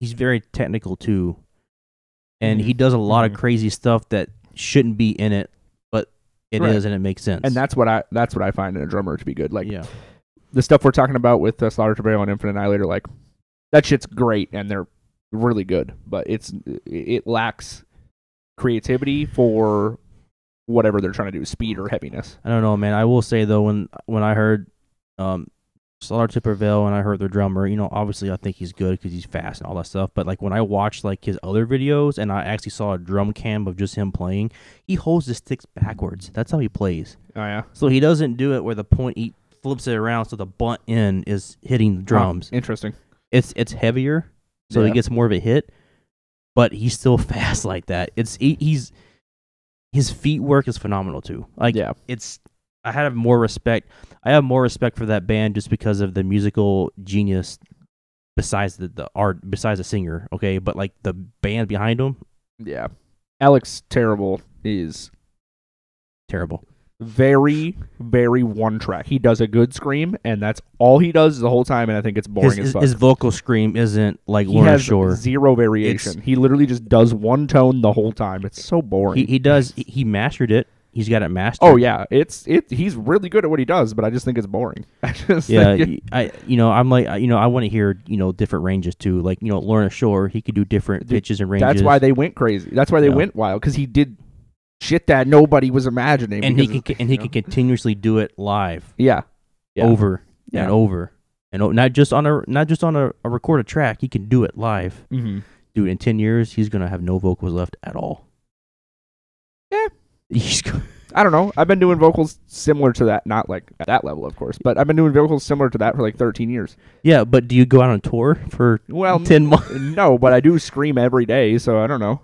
he's very technical too. And he Mhm. does a lot of Mhm. crazy stuff that shouldn't be in it, but it is Right. and it makes sense. and that's what I that's what I find in a drummer to be good. Like yeah. the stuff we're talking about with uh, Slaughter to Prevail and Infant Annihilator, like that shit's great and they're really good, but it's it lacks creativity for whatever they're trying to do, speed or heaviness. I don't know, man. I will say though, when when I heard um Slaughter to Prevail and I heard their drummer, you know, obviously I think he's good because he's fast and all that stuff. But like when I watched like his other videos and I actually saw a drum cam of just him playing, he holds the sticks backwards. That's how he plays. Oh yeah, So he doesn't do it where the point he flips it around so the bunt end is hitting the drums. interesting. It's it's heavier, so Yeah. he gets more of a hit, but he's still fast like that. It's he, he's his feet work is phenomenal too. Like yeah, it's I have more respect. I have more respect for that band just because of the musical genius besides the, the art besides the singer, okay? But like the band behind him, yeah. Alex Terrible is terrible. very, very one track. He does a good scream, and that's all he does the whole time. And I think it's boring His, as his, fuck. his vocal scream isn't like he has Shore. zero variation. he literally just does one tone the whole time. It's so boring. He he does he mastered it. He's got it mastered. oh yeah, it's it. He's really good at what he does, but I just think it's boring. I just yeah, it- I you know I'm like you know I want to hear you know different ranges too. Like you know Lorna Shore, he could do different Dude, pitches and ranges. that's why they went crazy. That's why they Yeah. went wild because he did shit that nobody was imagining. and he can and he you can continuously do it live yeah, yeah. over Yeah. and over and o- not just on a not just on a, a recorded track. He can do it live. Mm-hmm. Dude, in ten years, he's gonna have no vocals left at all. Yeah. I don't know. I've been doing vocals similar to that, not like at that level, of course, but I've been doing vocals similar to that for like 13 years. yeah. But do you go out on tour for Well, ten months? no, but I do scream every day, so I don't know.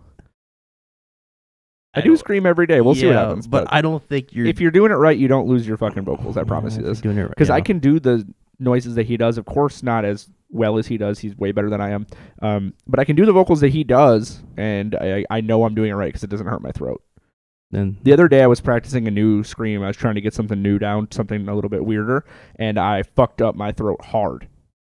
I, do scream every day. We'll see what happens. But, But, I don't think you're. if you're doing it right, you don't lose your fucking vocals. I promise you if you're this. It right, Because I can do the noises that he does. Of course, not as well as he does. He's way better than I am. Um, but I can do the vocals that he does, and I, I know I'm doing it right because it doesn't hurt my throat. Then The other day, I was practicing a new scream. I was trying to get something new down, something a little bit weirder, and I fucked up my throat hard.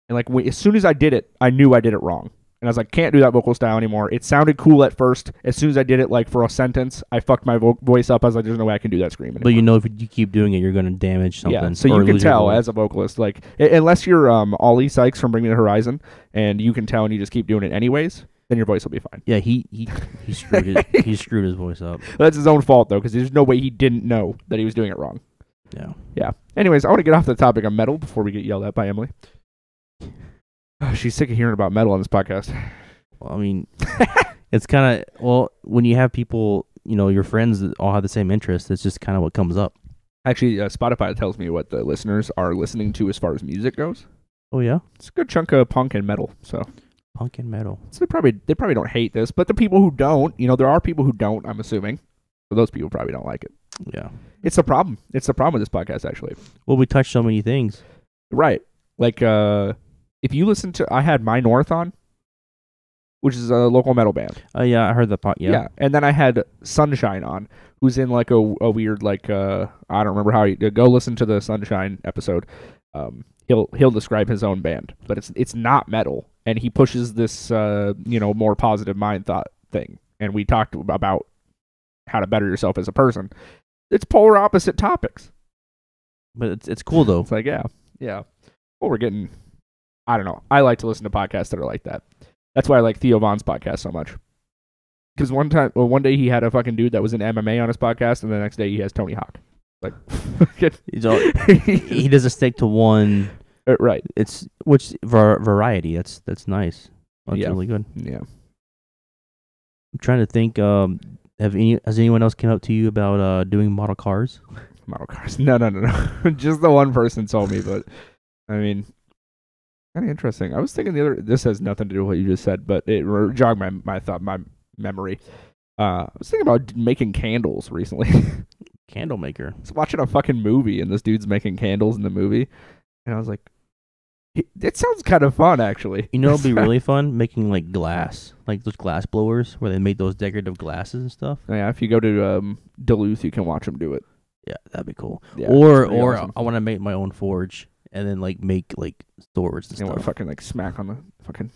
And like when, as soon as I did it, I knew I did it wrong. And And I was like, can't do that vocal style anymore. It sounded cool at first. As soon as I did it, like for a sentence, I fucked my vo- voice up. I was like, there's no way I can do that scream anymore. But you know, if you keep doing it, you're going to damage something. Yeah, so you can tell as a vocalist, like unless you're um, Oli Sykes from Bring Me the Horizon, and you can tell and you just keep doing it anyways, then your voice will be fine. Yeah, he he he screwed his, he screwed his voice up. That's his own fault though, because there's no way he didn't know that he was doing it wrong. Yeah. Yeah. Anyways, I want to get off the topic of metal before we get yelled at by Emily. Oh, She's sick of hearing about metal on this podcast. Well, I mean, it's kind of well when you have people, you know, your friends that all have the same interests. It's just kind of what comes up. Actually, uh, Spotify tells me what the listeners are listening to as far as music goes. Oh yeah, It's a good chunk of punk and metal, so punk and metal. So they probably they probably don't hate this, but the people who don't, you know, there are people who don't. I'm assuming, so those people probably don't like it. Yeah. It's the problem. It's the problem with this podcast, actually. Well, we touched so many things. Right? Like, uh, if you listen to, I had My North on, which is a local metal band. Oh yeah, I heard the pot. Yeah. and then I had Sunshine on, who's in like a, a weird like uh I don't remember how he go listen to the Sunshine episode. Um, he'll he'll describe his own band, but it's it's not metal, and he pushes this uh you know more positive mind thought thing, and we talked about how to better yourself as a person. It's polar opposite topics. But it's it's cool though. It's like yeah, yeah. Well, we're getting. I don't know. I like to listen to podcasts that are like that. That's why I like Theo Von's podcast so much. Because one time, well, one day he had a fucking dude that was in MMA on his podcast, and the next day he has Tony Hawk. Like, He's all, he doesn't stick to one. Uh, right? It's which var- variety. That's that's nice. That's Yeah. really good. Yeah. I'm trying to think. Um, have any has anyone else came up to you about uh doing model cars? Model cars. No, no, no, no. Just the one person told me, but I mean, kind of interesting. I was thinking the other. This has nothing to do with what you just said, but it jogged my my thought, my memory. Uh, I was thinking about making candles recently. Candle maker. was watching a fucking movie and this dude's making candles in the movie, and I was like, it, sounds kind of fun actually. You know, it'd be really fun making like glass, like those glass blowers where they make those decorative glasses and stuff. yeah, if you go to um, Duluth, you can watch them do it. Yeah, that'd be cool. Yeah, or or awesome. I want to make my own forge and then like make like swords and you want to stuff. fucking like smack on the fucking.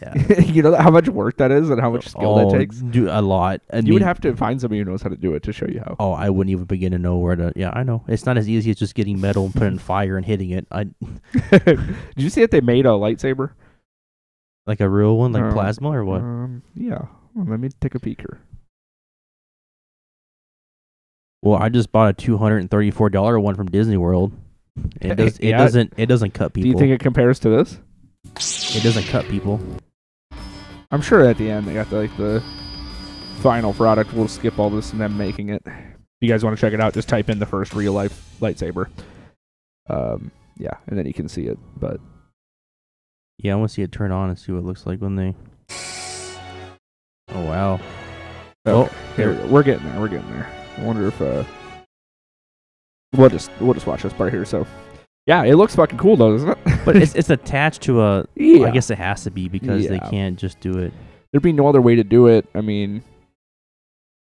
Yeah. you know how much work that is and how much skill oh, that takes. Do a lot. I you would have to find somebody who knows how to do it to show you how. Oh, I wouldn't even begin to know where to. Yeah, I know. It's not as easy as just getting metal and putting in fire and hitting it. I Did you see that they made a lightsaber? like a real one, like Um, plasma or what? Um, yeah. Well, let me take a peek here. Well, I just bought a two hundred and thirty-four dollar one from Disney World. It does. It Yeah. doesn't. It doesn't cut people. Do you think it compares to this? It doesn't cut people? I'm sure at the end they got the, like the final product. We'll skip all this and them making it. If you guys want to check it out, just type in the first real life lightsaber. Um, yeah, and then you can see it. But Yeah, I want to see it turn on and see what it looks like when they. Oh wow! Oh, okay, here we we're getting there. We're getting there. I wonder if uh, we'll just we'll just watch this part here. So, yeah, it looks fucking cool though, doesn't it? But it's it's attached to a. yeah. I guess it has to be because they Yeah. can't just do it. there'd be no other way to do it. I mean,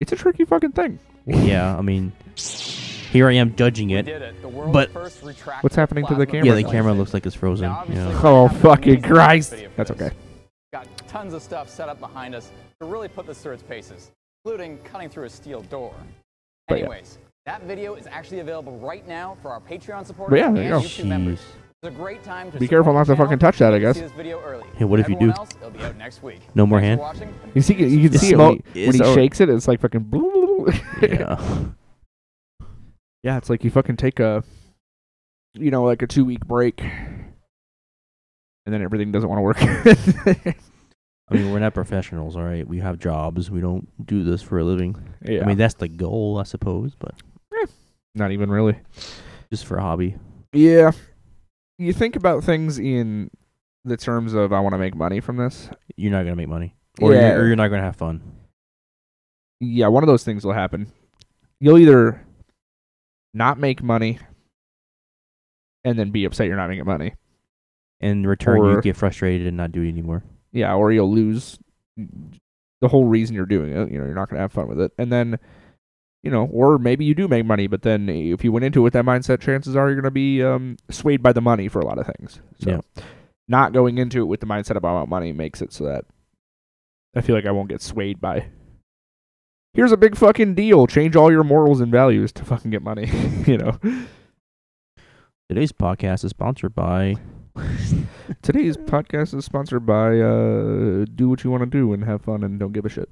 it's a tricky fucking thing. yeah, I mean, here I am judging We it. did it. The world's but- first retractable What's happening to the camera? Yeah, the camera looks like it's frozen. Yeah. Oh gonna have an fucking Christ! video for That's this. okay. Got tons of stuff set up behind us to really put this through its paces, including cutting through a steel door. But yeah. Anyways, that video is actually available right now for our Patreon supporters But yeah, there you and go. YouTube members. Jeez. It's a great time to Be careful not to fucking touch that, I guess. This video early. Hey, what if you do? Else, it'll be out next week. No more Thanks hand? You see, you can It's see it when he, when he shakes it. It's like fucking. Yeah. yeah, it's like you fucking take a, you know, like a two week break, and then everything doesn't want to work. I mean, we're not professionals, all right? We have jobs. We don't do this for a living. yeah, I mean, that's the goal, I suppose, but eh, not even really. just for a hobby. Yeah, you think about things in the terms of I want to make money from this. You're not gonna make money, or Yeah. you're, or you're not gonna have fun. Yeah, one of those things will happen. You'll either not make money, and then be upset you're not making money. In return, Or- you get frustrated and not do it anymore. Yeah, or you'll lose the whole reason you're doing it. You know, you're not going to have fun with it. And then, you know, or maybe you do make money, but then if you went into it with that mindset, chances are you're going to be um, swayed by the money for a lot of things. So, not going into it with the mindset about money makes it so that I feel like I won't get swayed by. Here's a big fucking deal. Change all your morals and values to fucking get money. you know. Today's podcast is sponsored by. Today's podcast is sponsored by uh, Do What You Want to Do and Have Fun and Don't Give a Shit.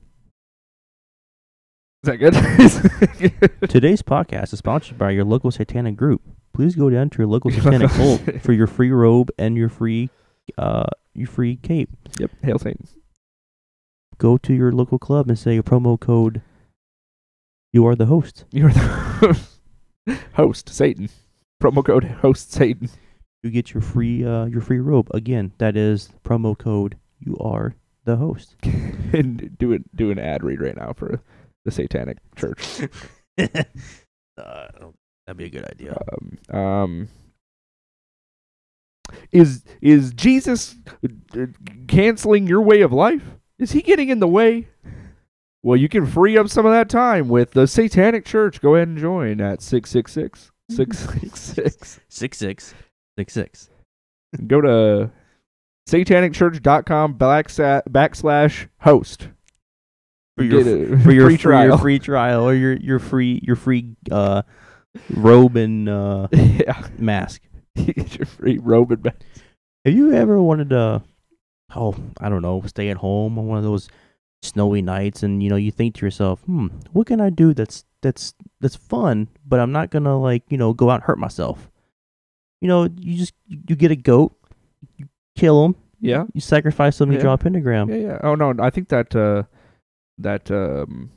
Is that good? Today's podcast is sponsored by your local satanic group. Please go down to your local satanic cult for your free robe and your free, uh, your free cape. yep. Hail Satan. Go to your local club and say a promo code. You are the host. You're the host, Satan. Promo code host Satan. You get your free, uh, your free robe. Again, that is promo code. You are the host. and do it do an ad read right now for the Satanic Church. uh, that'd be a good idea. Um, um is is Jesus uh, canceling your way of life? Is he getting in the way? Well, you can free up some of that time with the Satanic Church. Go ahead and join at 666 666. Six six six six. Go to satanicchurch.com backslash host. For your, for your free trial. your free trial or your your free your free uh robe and uh yeah. mask. You get your free robe and back. Have you ever wanted to oh, I don't know, stay at home on one of those snowy nights and you know, you think to yourself, "Hmm, what can I do that's that's that's fun, but I'm not going to like, you know, go out and hurt myself." You know, you just you get a goat, you kill him, Yeah. you sacrifice you Yeah. draw a pentagram. Yeah, yeah. Oh no, I think that uh that um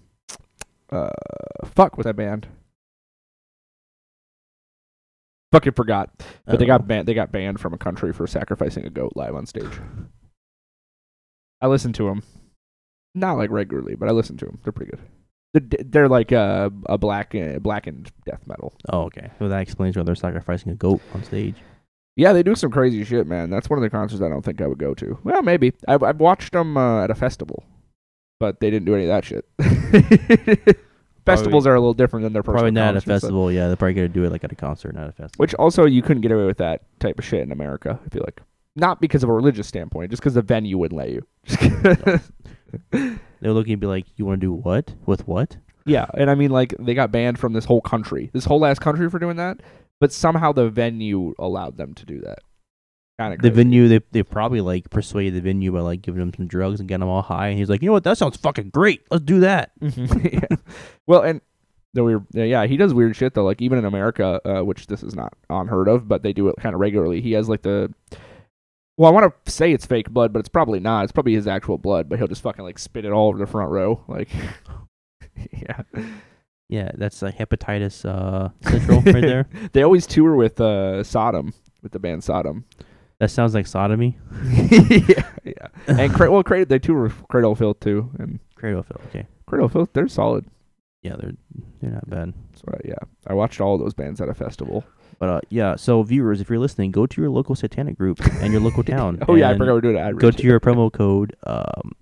uh fuck with that band. Fucking forgot. But they got banned they got banned from a country for sacrificing a goat live on stage. I listen to them. Not like regularly, but I listen to them. They're pretty good. They're, they're like uh, a black uh, blackened death metal. Oh, okay. So that explains why they're sacrificing a goat on stage. Yeah, they do some crazy shit, man. That's one of the concerts I don't think I would go to. Well, maybe. I've, I've watched them uh, at a festival, but they didn't do any of that shit. Festivals are a little different than their personal Probably not at a concerts and stuff. festival. Yeah, they're probably gonna do it like at a concert, not a festival. Which also you couldn't get away with that type of shit in America. I feel like not because of a religious standpoint, just because the venue wouldn't let you. They're looking to be like, "You want to do what with what?" yeah, and I mean like they got banned from this whole country, this whole last country for doing that. But somehow the venue allowed them to do that. Kind of The venue, they they probably like persuaded the venue by like giving him some drugs and getting them all high. And he's like, "You know what? That sounds fucking great. Let's do that." yeah. Well, and the weird, yeah, yeah, he does weird shit though. Like even in America, uh, which this is not unheard of, but they do it kind of regularly. He has like the, well, I want to say it's fake blood, but it's probably not. It's probably his actual blood, but he'll just fucking like spit it all over the front row, like, yeah. Yeah, that's a hepatitis uh, central right there. They always tour with uh, Sodom, with the band Sodom. That sounds like sodomy. yeah, yeah. And Cra- well, Cra- they too were Cradle Filth too, and Cradle Filth. Okay. Cradle Filth, they're solid. Yeah, they're they're not bad. So, uh, yeah, I watched all of those bands at a festival. But uh, yeah, so viewers, if you're listening, go to your local satanic group and your local town. oh yeah, I forgot we're doing ad Go to your promo code. Um,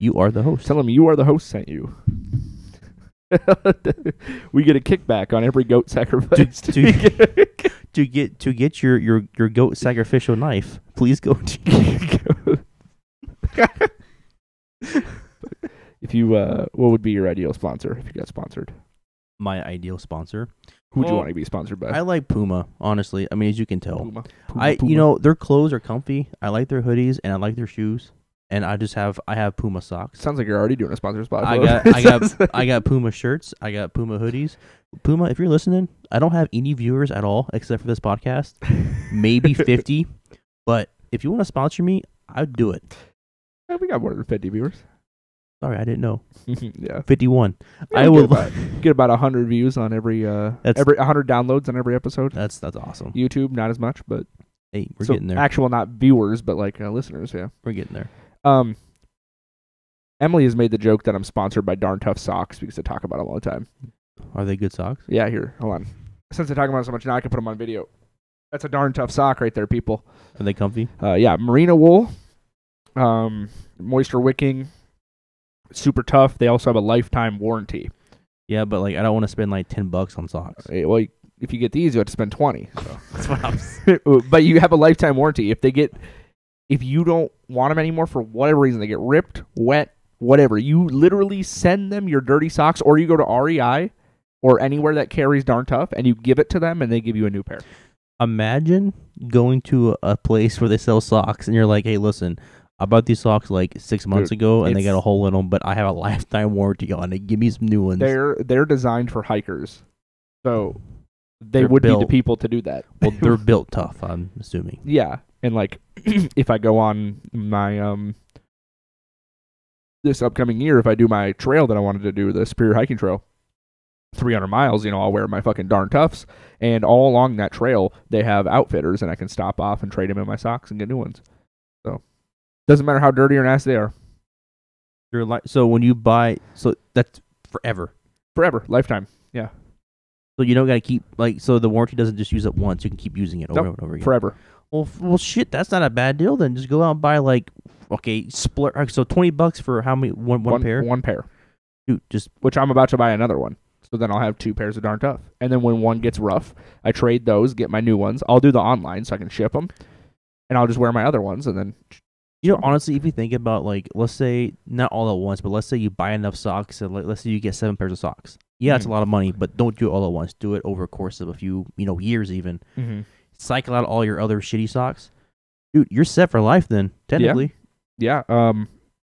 you are the host. Tell them you are the host sent you. we get a kickback on every goat sacrifice. to- to get to get your your your goat sacrificial knife. Please go to if you, uh, what would be your ideal sponsor if you got sponsored? my ideal sponsor. Who would you want to be sponsored by? I like Puma, honestly. I mean, as you can tell, Puma. Puma, I Puma. you know their clothes are comfy. I like their hoodies and I like their shoes. And I just have I have Puma socks. sounds like you're already doing a sponsor spot. I got I got I got Puma shirts. I got Puma hoodies. Puma, if you're listening, I don't have any viewers at all except for this podcast. Maybe 50. But if you want to sponsor me, I'd do it. Yeah, we got more than 50 viewers. Sorry, I didn't know. yeah. 51. Yeah, I will- get about, get about 100 views on every uh That's- every 100 downloads on every episode. That's that's awesome. YouTube not as much, but Hey, we're so getting there. actual not viewers, but like uh, listeners, yeah. we're getting there. Um, Emily has made the joke that I'm sponsored by Darn Tough Socks because I talk about them all the time. Are they good socks? Yeah, here, hold on. Since I talk about it so much now, I can put them on video. That's a darn tough sock right there, people. Are they comfy? Uh, yeah, merino wool, um, moisture wicking, super tough. They also have a lifetime warranty. Yeah, but like I don't want to spend like 10 bucks on socks. Uh, Well, if you get these, you have to spend twenty. So. That's what I'm but you have a lifetime warranty. If they get, if you don't want them anymore for whatever reason. They get ripped, wet, whatever. You literally send them your dirty socks, or you go to REI or anywhere that carries darn tough, and you give it to them, and they give you a new pair. Imagine going to a, place where they sell socks and you're like, hey, listen, I bought these socks like six months Dude, ago and they got a hole in them, but I have a lifetime warranty on it. Give me some new ones. They're they're designed for hikers, so they They're would be the people to do that. well, they're built tough, I'm assuming. Yeah, and like if I go on my um this upcoming year, if I do my trail that I wanted to do, the Superior Hiking Trail, 300 miles, you know, I'll wear my fucking darn toughs, and all along that trail they have outfitters, and I can stop off and trade them in my socks and get new ones. So doesn't matter how dirty or nasty they are, They're like so when you buy so that's forever. forever, lifetime, Yeah. So you don't gotta keep like so the warranty doesn't just use it once. You can keep using it over Nope, and over again. forever. Well, f- well, shit, that's not a bad deal. Then just go out and buy like okay, split. uh, So twenty bucks for how many? One one pair. one pair, Dude, just which I'm about to buy another one. So then I'll have two pairs of darn tough. And then when one gets rough, I trade those, get my new ones. I'll do the online so I can ship them, and I'll just wear my other ones. And then you know, honestly, if you think about like, let's say not all at once, but let's say you buy enough socks, and like, let's say you get seven pairs of socks. Yeah, it's a Mhm. lot of money, but don't do it all at once. Do it over a course of a few, you know, years even. Cycle out all your other shitty socks. Dude, you're set for life then, technically. yeah. Um,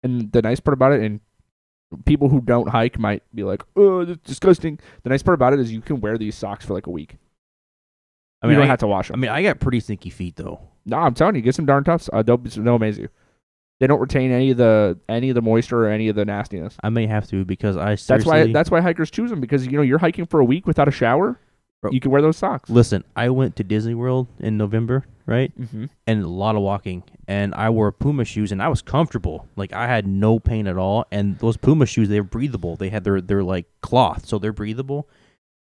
and the nice part about it, and people who don't hike might be like, "Oh, that's disgusting." The nice part about it is you can wear these socks for like a week. I mean, you don't I, have to wash them. I mean, I got pretty stinky feet though. no, I'm telling you, get some darn toughs. Uh, they'll they'll amaze you. They don't retain any of the any of the moisture or any of the nastiness. I may have to because I That's why that's why hikers choose them because you know you're hiking for a week without a shower. Bro. You can wear those socks. Listen, I went to Disney World in November, right? Mm-hmm. and a lot of walking and I wore Puma shoes and I was comfortable. Like I had no pain at all and those Puma shoes they're breathable. They had their they're like cloth, so they're breathable.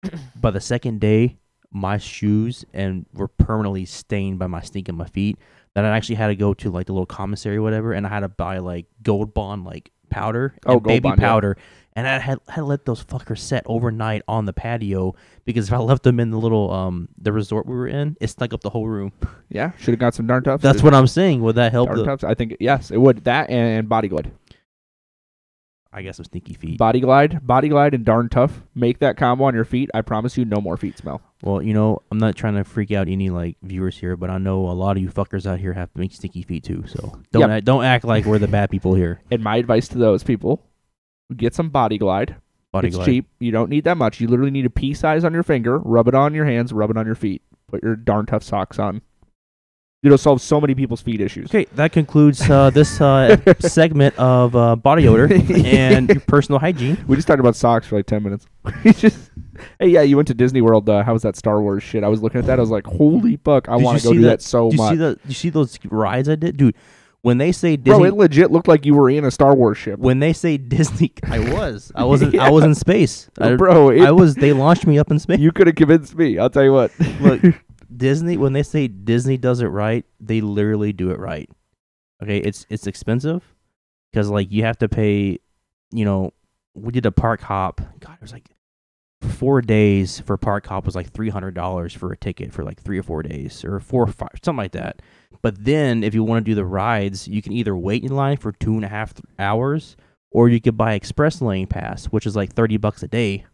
By the second day, my shoes and were permanently stained by my stink in my feet. That I actually had to go to like the little commissary or whatever and I had to buy like gold bond like powder Oh, and baby Bond, yeah. And I had, had let those fuckers set overnight on the patio because if I left them in the little um the resort we were in, it stunk up the whole room. Yeah, should have got some darn toughs. That's what I'm saying. Would that help? darn The. I think yes, it would. That and body glide. I guess some stinky feet. Body glide, body glide, and darn tough. Make that combo on your feet. I promise you, no more feet smell. Well, you know, I'm not trying to freak out any like viewers here, but I know a lot of you fuckers out here have to make stinky feet too. So don't Yep. act, don't act like we're the bad people here. And my advice to those people: get some body glide. Body it's glide. cheap. You don't need that much. You literally need a pea size on your finger. Rub it on your hands. Rub it on your feet. Put your darn tough socks on. It'll solve so many people's feet issues. Okay, that concludes uh, this uh, segment of uh, body odor and your personal hygiene. We just talked about socks for like ten minutes. Just, hey, yeah, you went to Disney World. Uh, how was that Star Wars shit? I was looking at that. I was like, holy fuck, I want to go do that- that, so Do you much. see the? You see those rides I did, dude? When they say Disney, Bro, it legit looked like you were in a Star Wars ship. when they say Disney, I was, I wasn't, Yeah. I was in space. I, Bro, it, I was. They launched me up in space. you could have convinced me. I'll tell you what. Look, Disney when they say Disney does it right, they literally do it right. Okay, it's it's expensive because like you have to pay. You know, we did a park hop. God, it was like four days for park hop was like three hundred dollars for a ticket for like three or four days or four or five something like that. But then if you want to do the rides, you can either wait in line for two and a half hours or you could buy express lane pass, which is like thirty bucks a day,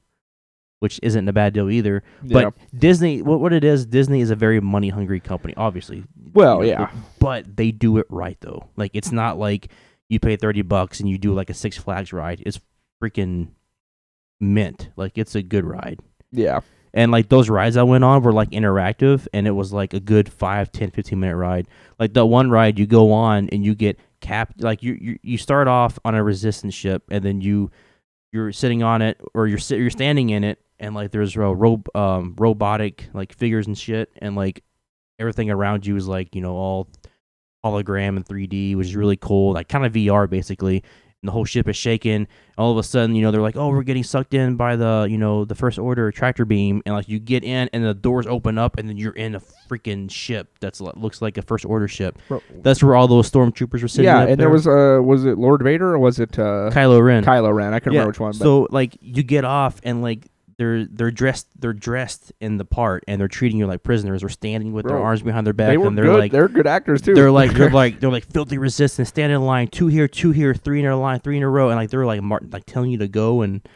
which isn't a bad deal either. yeah. But Disney, what what it is, Disney is a very money hungry company, obviously. Well, You know, yeah. but they do it right though. Like it's not like you pay thirty bucks and you do like a Six Flags ride. It's freaking mint. Like it's a good ride. Yeah. And like those rides I went on were like interactive and it was like a good 5, 10, 15 minute ride. Like the one ride you go on and you get capped like you you, you start off on a resistance ship and then you you're sitting on it or you're you're standing in it and like there's a ro- um robotic like figures and shit and like everything around you is like, you know, all hologram and 3D, which is really cool. Like kind of VR basically. And the whole ship is shaking. All of a sudden, you know, they're like, "Oh, we're getting sucked in by the, you know, the first order tractor beam." And like you get in, and the doors open up, and then you're in a freaking ship that's looks like a first order ship. Bro. That's where all those stormtroopers were sitting. Yeah, and there was uh was it Lord Vader or was it uh Kylo Ren. Kylo Ren? I couldn't yeah. remember which one. But So like you get off, and like they're they're dressed they're dressed in the part and they're treating you like prisoners or standing with their arms behind their back they were and they're good. like they're good actors too. they're like they're like they're like filthy resistance stand in line two here two here three in a line three in a row and like they're like mar- like telling you to go and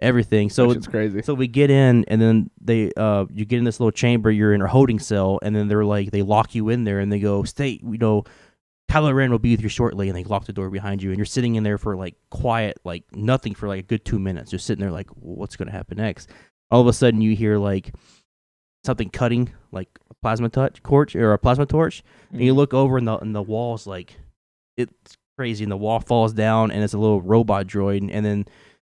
everything so it's crazy. so we get in and then they uh you get in this little chamber you're in a holding cell and then they're like they lock you in there and they go stay you know Kylo Ren will be with you shortly and they lock the door behind you and you're sitting in there for like quiet like nothing for like a good two minutes just sitting there like what's gonna happen next all of a sudden you hear like something cutting like a plasma touch torch or a plasma torch and Mm. you look over and the and the walls like it's crazy and the wall falls down and it's a little robot droid and, and then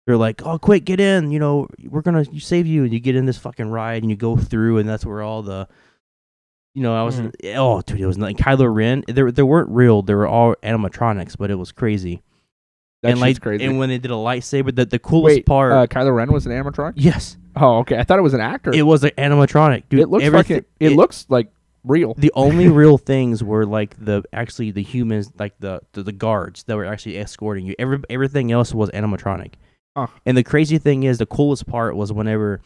they're like oh quick get in you know we're gonna save you and you get in this fucking ride and you go through and that's where all the you know i was Mhm. oh dude it was like kylo ren they, they weren't real they were all animatronics but it was crazy That and like crazy. and when they did a lightsaber the, the coolest Wait, part uh, Kylo Ren was an animatronic. yes Oh, okay. I thought it was an actor. it was an animatronic dude it looks everything, fucking. It, looks like real. the only real things were like the actually the humans like the, the the guards that were actually escorting you every everything else was animatronic Huh. and the crazy thing is the coolest part was whenever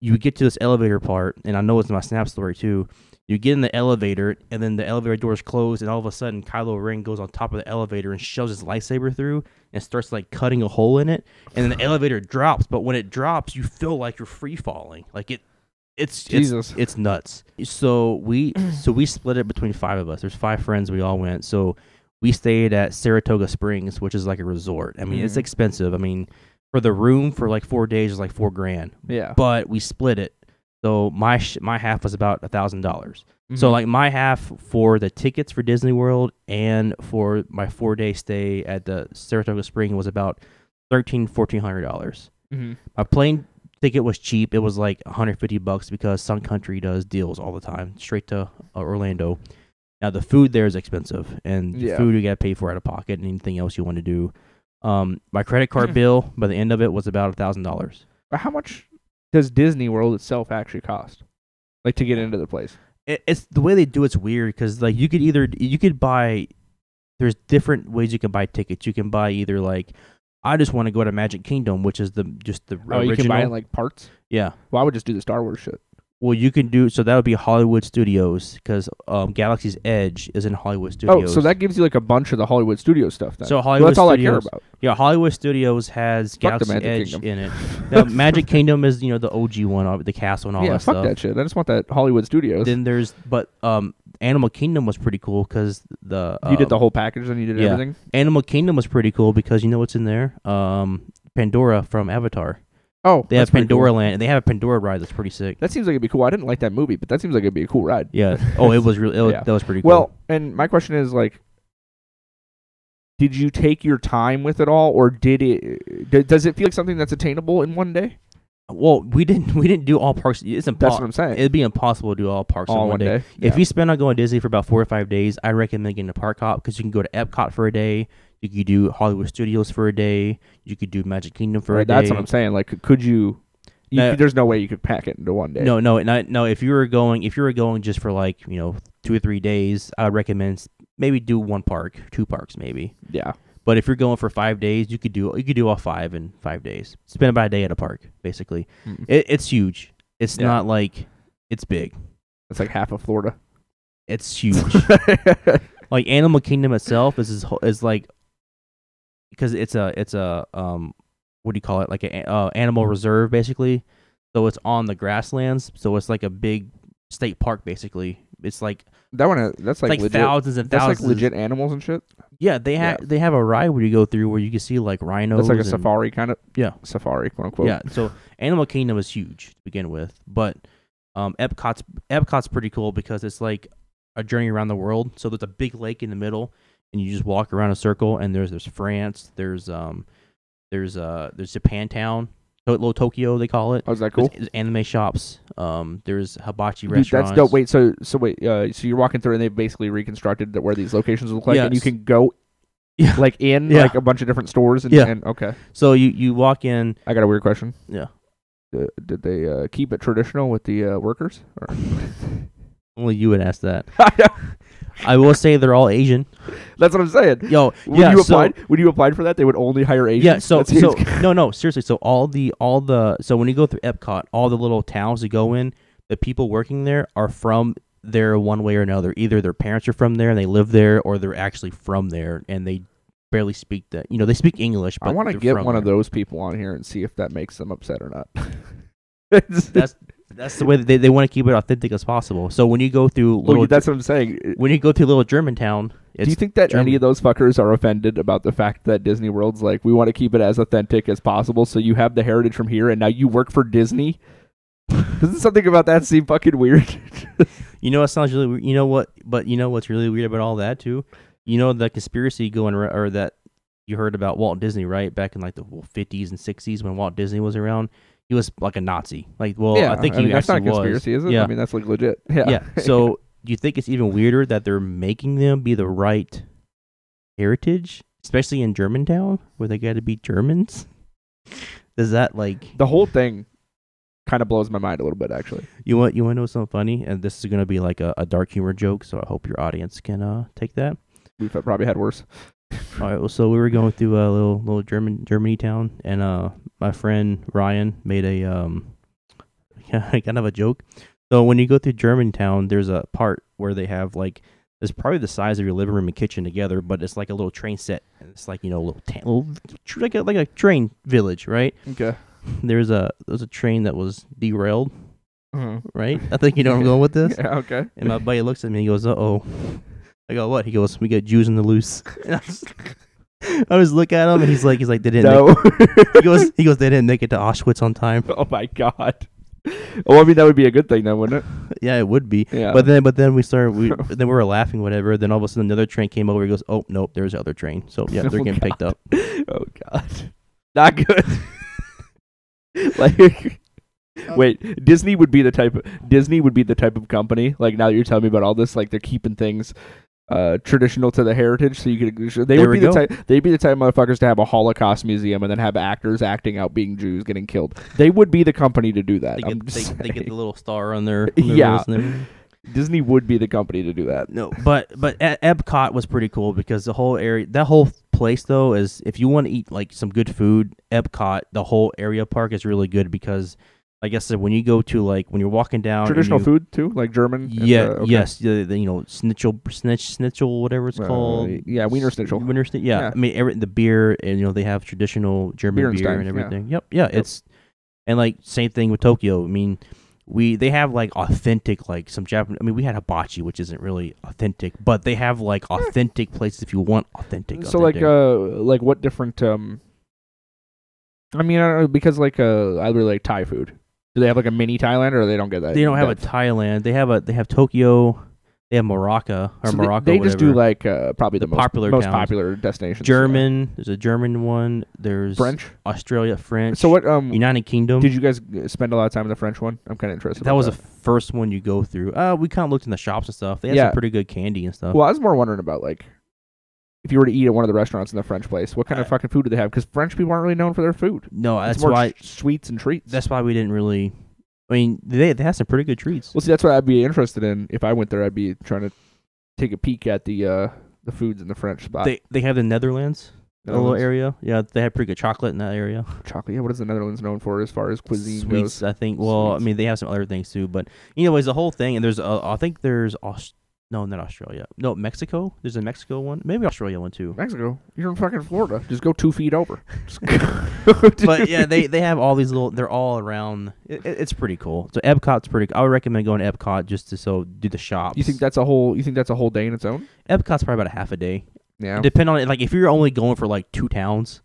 you get to this elevator part and i know it's my snap story too you get in the elevator and then the elevator doors close and all of a sudden kylo ren goes on top of the elevator and shoves his lightsaber through and starts like cutting a hole in it and then the elevator drops. But when it drops you feel like you're free falling like it it's Jesus. it's, it's nuts. So we so we split it between five of us. There's five friends we all went. So we stayed at saratoga springs which is like a resort. I mean it's Mhm. expensive. I mean for the room for like four days is like four grand. Yeah. but we split it so my sh- my half was about a thousand dollars so Mhm. like my half for the tickets for Disney World and for my four day stay at the Saratoga Spring was about thirteen fourteen hundred dollars. Mhm. My plane ticket was cheap. It was like 150 bucks because Sun Country does deals all the time, straight to uh, Orlando. Now the food there is expensive, and the Yeah. food you gotta pay for out of pocket, and anything else you want to do. Um, my credit card bill by the end of it was about a thousand dollars. How much does Disney World itself actually cost? Like to get into the place? it, it's the way they do it's weird because like you could either you could buy there's different ways you can buy tickets you can buy either like i just want to go to magic kingdom which is the just the Oh, original you can buy it like parts. yeah Well, I would just do the Star Wars shit. Well you can do so that would be hollywood studios because um galaxy's edge is in hollywood studios Oh, so that gives you like a bunch of the Hollywood studio stuff then. So Hollywood that's all I Studios- care about. yeah hollywood studios has Fuck galaxy's edge Kingdom. in it now, magic kingdom is you know the og one uh, the castle and all yeah, that fuck stuff that shit. I just want that Hollywood Studios. then there's but um animal kingdom was pretty cool because the you did um, the whole package, and you did yeah. everything. Animal Kingdom was pretty cool because you know what's in there? Um, Pandora from Avatar. Oh, They have Pandora cool. Land, and they have a Pandora ride that's pretty sick. That seems like it'd be cool. I didn't like that movie, but that seems like it'd be a cool ride. Yeah. Oh, it was really. It Yeah. That was pretty cool. Well, and my question is like, did you take your time with it all, or did it? Does it feel like something that's attainable in one day? well, we didn't. We didn't do all parks. It's That's what. I'm saying. It'd be impossible to do all parks all in one day. If Yeah. you spend on going to Disney for about four or five days, I recommend getting a park hop because you can go to Epcot for a day. You could do Hollywood Studios for a day. You could do Magic Kingdom for a Right, day. that's what I'm saying. Like, could you? you No. could- there's no way you could pack it into one day. No, no, not, no. If you were going, if you were going just for like you know two or three days, I would recommend maybe do one park, two parks, maybe. Yeah. But if you're going for five days, you could do you could do all five in five days. Spend about a day at a park, basically. Mm. It, it's huge. It's Yeah. not like it's big. It's like half of Florida. It's huge. like Animal Kingdom itself is is, is like because it's a it's a um what do you call it like a uh, animal reserve basically. So it's on the grasslands. So it's like a big state park basically. It's like that one. uh, That's like, like, legit. thousands and That's thousands. like legit animals and shit. Yeah, they have they have a ride where you go through where you can see like rhinos. That's like a and- safari kind of. Yeah. Safari, quote unquote. Yeah, so Animal Kingdom is huge to begin with, but um, Epcot's Epcot's pretty cool because it's like a journey around the world. So there's a big lake in the middle, and you just walk around a circle. And there's there's France, there's um, there's uh, there's Japantown, To- Little Tokyo they call it. Oh, is that cool? there's anime shops. Um, there's hibachi Dude, restaurants. that's dope. Wait, so so wait, uh, so you're walking through and they've basically reconstructed that where these locations look like, and you can go Yeah. like in Yeah. like a bunch of different stores. And, Yeah. and okay, So you you walk in. I got a weird question. Yeah. Uh, did they uh, keep it traditional with the uh, workers? Or? Only you would ask that. I will say they're all Asian. That's what I'm saying. Yo, When yeah, you so- applied, when you applied for that, they would only hire Asians. Yeah, so so no no seriously. So all the all the so when you go through Epcot, all the little towns you go in, the people working there are from there one way or another. Either their parents are from there and they live there, or they're actually from there and they barely speak that. You know, they speak English. But I want to get one of those people on here and see if that makes them upset or not. That's that's the way they they want to keep it authentic as possible. So when you go through well, little, that's what I'm saying. Uh, when you go through little Germantown, it's Do you think that any of those fuckers are offended about the fact that Disney World's like, we want to keep it as authentic as possible, so you have the heritage from here, and now you work for Disney? Doesn't something about that seem fucking weird? You know what sounds really weird? You know what? But you know what's really weird about all that too? You know the conspiracy going or that you heard about Walt Disney, right? Back in like the fifties and sixties when Walt Disney was around, he was like a Nazi. Like, well, yeah, I think he mean, that's not a actually was. conspiracy, is it? Yeah, I mean, that's like legit. Yeah. yeah. So, do you think it's even weirder that they're making them be the right heritage, especially in Germantown, where they got to be Germans? Does that like the whole thing kind of blows my mind a little bit, actually. you want you want to know something funny? And this is gonna be like a, a dark humor joke, so I hope your audience can uh take that. We've probably had worse. All right. Well, so we were going through a little little German Germany town, and uh, my friend Ryan made a um, kind of a joke. So when you go through Germantown, there's a part where they have like it's probably the size of your living room and kitchen together, but it's like a little train set, and it's like you know a little, ta- little tr- like a, like a train village, right? Okay. There's a there's a train that was derailed, Mhm. right? I think you know where I'm going with this. Yeah, okay. And my buddy looks at me and he goes, "Uh oh." I go, "What?" He goes, "We got Jews in the loose." And I was, I was look at him and he's like, he's like, "They didn't." No. Make, he goes, he goes, "They didn't make it to Auschwitz on time." oh my god. Well, I mean, that would be a good thing, then, wouldn't it? Yeah, it would be. Yeah. But then, but then we started. We then we were laughing, whatever. Then all of a sudden, another train came over. He goes, "Oh nope, there's the other train." So yeah, they're Oh, getting picked up. oh god. Not good. like oh. wait, Disney would be the type of Disney would be the type of company like now that you're telling me about all this like they're keeping things uh, traditional to the heritage, so you could. They There would we be the go. type. They'd be the type of motherfuckers to have a Holocaust museum and then have actors acting out being Jews getting killed. They would be the company to do that. They I'm get, they, they get the little star on their, on their Yeah. wrist and everything. Disney would be the company to do that. No, but but E- Epcot was pretty cool because the whole area, that whole place though, is if you want to eat like some good food, Epcot, the whole area park is really good because, like I said, when you go to like when you're walking down, Traditional you- food too, like German. Yeah, uh, okay. yes, the, the, you know, snitchel, snitch, snitchel, whatever it's Uh, called. yeah, Wiener Schnitzel. Wiener Schni- yeah, Yeah. I mean, every, the beer and you know they have traditional German beer Beerenstein, and yeah. everything. Yep, yeah, it's and like same thing with Tokyo. I mean, we they have like authentic like some Japanese. I mean, we had hibachi, which isn't really authentic, but they have like authentic places if you want authentic. So like uh like what different um I mean I don't know because like uh I really like Thai food. Do they have like a mini Thailand or they don't get that? they don't have a Thailand. They have a they have Tokyo. They have Morocco or so they- Morocco. They, just do whatever. like uh probably the, The most popular most towns. popular destinations. German. There's a German one. There's French. Australia, French. So what um United Kingdom. did you guys uh, spend a lot of time in the French one? I'm kind of interested. that about was the first one you go through. Uh, we kind of looked in the shops and stuff. They had Yeah. some pretty good candy and stuff. Well, I was more wondering about like if you were to eat at one of the restaurants in the French place, what kind of fucking food do they have? Because French people aren't really known for their food. no, It's that's more why. s- sweets and treats. That's why we didn't really. I mean, they they had some pretty good treats. Well, see, that's what I'd be interested in. If I went there, I'd be trying to take a peek at the uh, the foods in the French spot. They they have the Netherlands, a little Netherlands. area. Yeah, they have pretty good chocolate in that area. chocolate. Yeah, what is the Netherlands known for as far as cuisine Sweets, goes? I think. Well, Sweets. I mean, they have some other things too. But anyways, the whole thing, and there's, uh, I think there's, Aus- no, not Australia. No, Mexico. There's a Mexico one. Maybe Australia one too. Mexico. You're in fucking Florida. Just go two feet over. But yeah, they they have all these little. They're all around. It, it- it's pretty cool. So Epcot's pretty. I would recommend going to Epcot just to so do the shops. You think that's a whole? You think that's a whole day in its own? Epcot's probably about a half a day. Yeah. Depend on it. Like if you're only going for like two towns,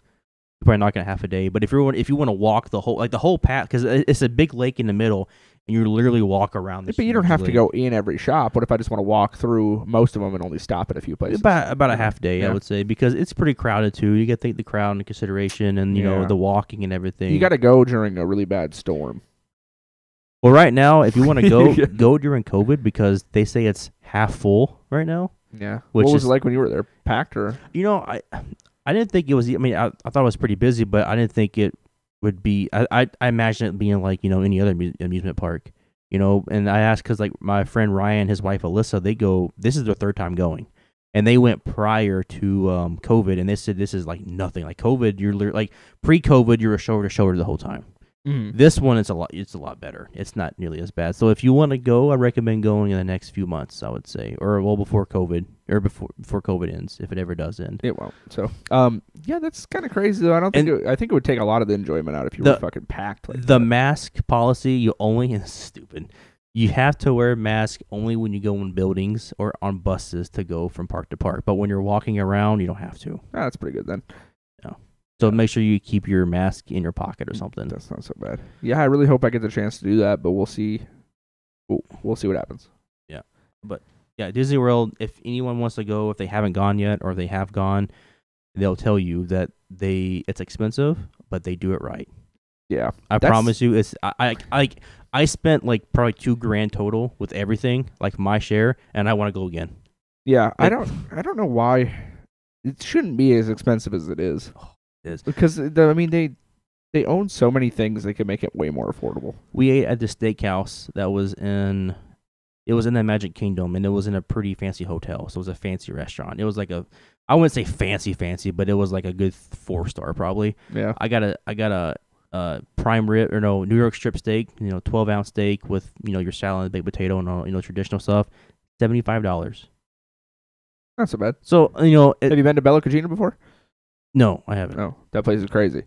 you're probably not gonna half a day. But if you're if you want to walk the whole like the whole path because it's a big lake in the middle, and you literally walk around. This but you don't have to go in every shop. What if I just want to walk through most of them and only stop at a few places? About about a half day, Yeah. I would say, because it's pretty crowded too. You got to take the crowd into consideration, and you know the walking and everything. You got to go during a really bad storm. Well, right now, if you want to go, Yeah. go during COVID because they say it's half full right now. Yeah. Which what was is- it like when you were there? Packed or? You know, I I didn't think it was. I mean, I, I thought it was pretty busy, but I didn't think it would be. I I, I imagine it being like you know any other mu- amusement park. You know, and I asked because like my friend Ryan, his wife Alyssa, they go. This is their third time going, and they went prior to um, COVID, and they said this is like nothing. Like COVID, you're like pre-COVID, you're a shoulder to shoulder the whole time. Mm. This one is a lot. It's a lot better. It's not nearly as bad. So if you want to go, I recommend going in the next few months. I would say, or well before COVID, or before before COVID ends, if it ever does end. It won't. So, um, yeah, that's kind of crazy though. I don't think. It, I think it would take a lot of the enjoyment out if you The- were fucking packed. Like the that. mask policy, you only is stupid. You have to wear a mask only when you go in buildings or on buses to go from park to park. But when you're walking around, you don't have to. Ah, that's pretty good then. So make sure you keep your mask in your pocket or Mm, something. That's not so bad. Yeah, I really hope I get the chance to do that, but we'll see. We'll, we'll see what happens. Yeah, but yeah, Disney World. If anyone wants to go, if they haven't gone yet or if they have gone, they'll tell you that they it's expensive, but they do it right. Yeah, I That's- promise you, it's I, I I I spent like probably two grand total with everything, like my share, and I want to go again. yeah. I don't. I don't know why. It shouldn't be as expensive as it is. Is. because I mean they they own so many things they can make it way more affordable. We ate at the steakhouse that was in, it was in the Magic Kingdom, and it was in a pretty fancy hotel. So it was a fancy restaurant. It was like a, I wouldn't say fancy fancy, but it was like a good four star probably. Yeah. I got a I got a uh prime rib or no New York strip steak, you know, twelve ounce steak with you know your salad, baked potato, and all you know traditional stuff. Seventy five dollars. Not so bad. So you know, it, Have you been to Bella Cucina before? No, I haven't. No, that place is crazy.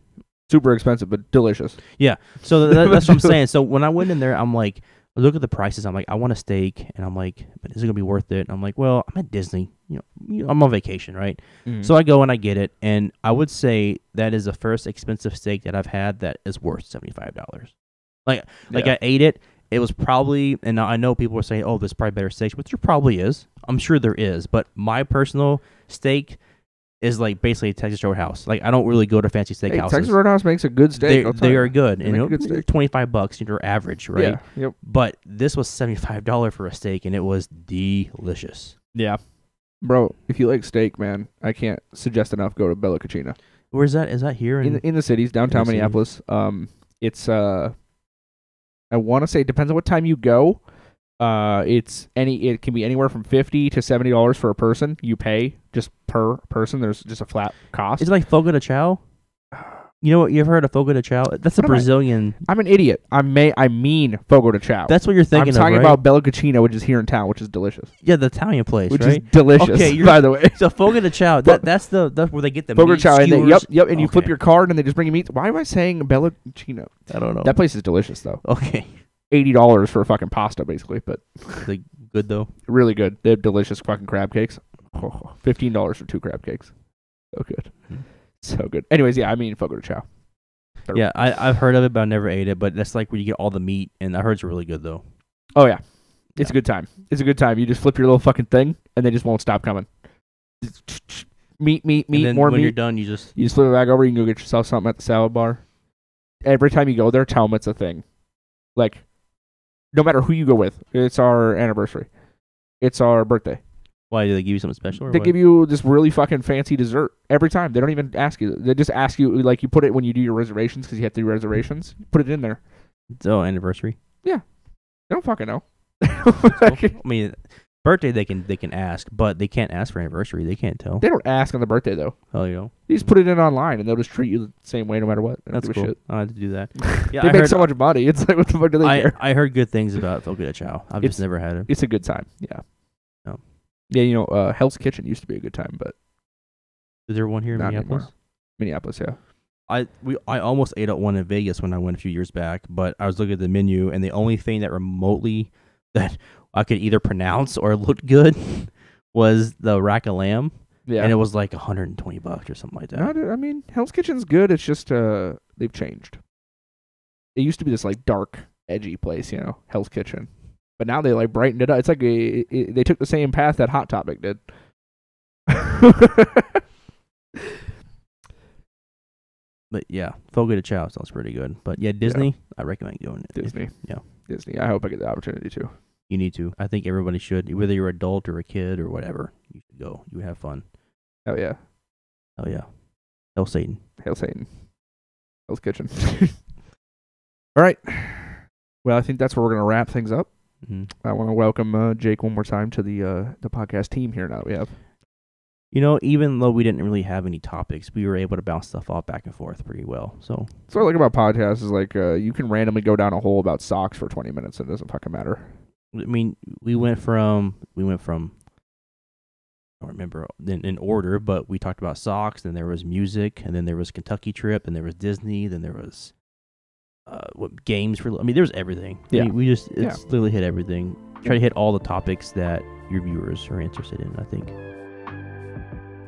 Super expensive, but delicious. Yeah. So that, that's what I'm saying. So when I went in there, I'm like, I look at the prices. I'm like, I want a steak, and I'm like, but is it gonna be worth it? And I'm like, well, I'm at Disney. You know, you know, I'm on vacation, right? Mm-hmm. So I go and I get it, and I would say that is the first expensive steak that I've had that is worth seventy five dollars. Like, like Yeah. I ate it. It was probably, and I know people are saying, "Oh, there's probably better steaks," which there probably is. I'm sure there is, but my personal steak is like basically a Texas Roadhouse. Like I don't really go to fancy hey, steakhouses. Texas Roadhouse makes a good steak. they they are good, They and make you a good know, steak. twenty five bucks, you're average, right? Yeah. Yep. But this was seventy five dollar for a steak, and it was delicious. Yeah. Bro, if you like steak, man, I can't suggest enough go to Bella Cucina. Where's that? Is that here? In, In the, in the cities, downtown cities. Minneapolis. Um it's uh I want to say it depends on what time you go. Uh it's any it can be anywhere from 50 to 70 dollars for a person. You pay just per person. There's just a flat cost. Is it like Fogo de Chao? You know what? You've heard of Fogo de Chao? That's a What am I- Brazilian. I'm an idiot. I may I mean Fogo de Chao. That's what you're thinking. I'm thinking talking of, right? about Bella which is here in town, which is delicious. yeah, the Italian place, Which right? is delicious, Okay, you're- by the way. so Fogo de Chao, that, that's the that's where they get the Fogo de Chao, and they, yep, skewers. yep, and you flip Okay. your card and they just bring you meat. Why am I saying Bella I don't know. That place is delicious though. okay, Eighty dollars for a fucking pasta, basically, but like good though. really good. They have delicious fucking crab cakes. Oh, Fifteen dollars for two crab cakes. So good, Mhm. so good. Anyways, yeah, I mean Fogo de Chao. Or- Yeah, I I've heard of it, but I never ate it. But that's like where you get all the meat, and I heard it's really good though. Oh yeah, it's Yeah. a good time. It's a good time. You just flip your little fucking thing, and they just won't stop coming. Meat, meat, and meat, then more when meat. you're done, you just You just flip it back over. You can go get yourself something at the salad bar. Every time you go there, tell them it's a thing. Like, no matter who you go with, it's our anniversary. It's our birthday. Why do they give you something special? Or They what? give you this really fucking fancy dessert every time. They don't even ask you. They just ask you, like, you put it when you do your reservations because you have to do reservations. Put it in there. oh anniversary. Yeah, they don't fucking know. I mean, birthday they can they can ask, but they can't ask for anniversary. They can't tell. they don't ask on the birthday though. Oh, yeah. You just put it in online, and they'll just treat you the same way no matter what. That's cool. shit. I had to do that. Yeah, they I make heard, so much money. It's like, what the fuck do they I, care? I heard good things about Fogo de Chao. I've It's- just never had it. It's a good time. Yeah. Yeah, you know, uh, Hell's Kitchen used to be a good time, but Is there one here in Not Minneapolis? anymore. Minneapolis, yeah. I we I almost ate at one in Vegas when I went a few years back, but I was looking at the menu and the only thing that remotely that I could either pronounce or looked good was the rack of lamb, Yeah. and it was like 120 bucks or something like that. No, dude, I mean, Hell's Kitchen's good. It's just uh, they've changed. It used to be this like dark, edgy place, you know, Hell's Kitchen, but now they like brightened it up. It's like a, it, they took the same path that Hot Topic did. But yeah, Fogo de Chao sounds pretty good. But yeah, Disney, I recommend going to Disney, Yeah. Disney. I hope I get the opportunity to. You need to. I think everybody should, whether you're an adult or a kid or whatever. You should go. You have fun. Oh yeah, Oh yeah. Hell Satan. Hail Satan, Hell's Kitchen. All right, Well, I think that's where we're gonna wrap things up. Mhm. I want to welcome uh, Jake one more time to the uh, the podcast team here. Now that we have. You know, even though we didn't really have any topics, we were able to bounce stuff off back and forth pretty well. So So what I like about podcasts is like uh, you can randomly go down a hole about socks for 20 minutes and it doesn't fucking matter. I mean, we went from we went from I don't remember in, in order, but we talked about socks. Then there was music, and then there was Kentucky trip, and there was Disney, then there was uh, what games for. I mean, there's everything. I Yeah. mean, we just Yeah. it's literally hit everything. Try to hit all the topics that your viewers are interested in. I think.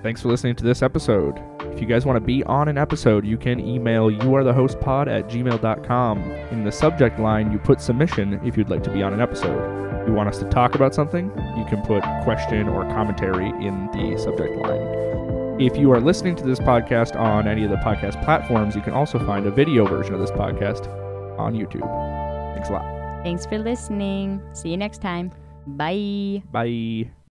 Thanks for listening to this episode. If you guys want to be on an episode, you can email youarethehostpod at gmail.com. In the subject line, you put submission if you'd like to be on an episode. You want us to talk about something, you can put question or commentary in the subject line. If you are listening to this podcast on any of the podcast platforms, you can also find a video version of this podcast on YouTube. Thanks a lot. Thanks for listening. See you next time. Bye. Bye.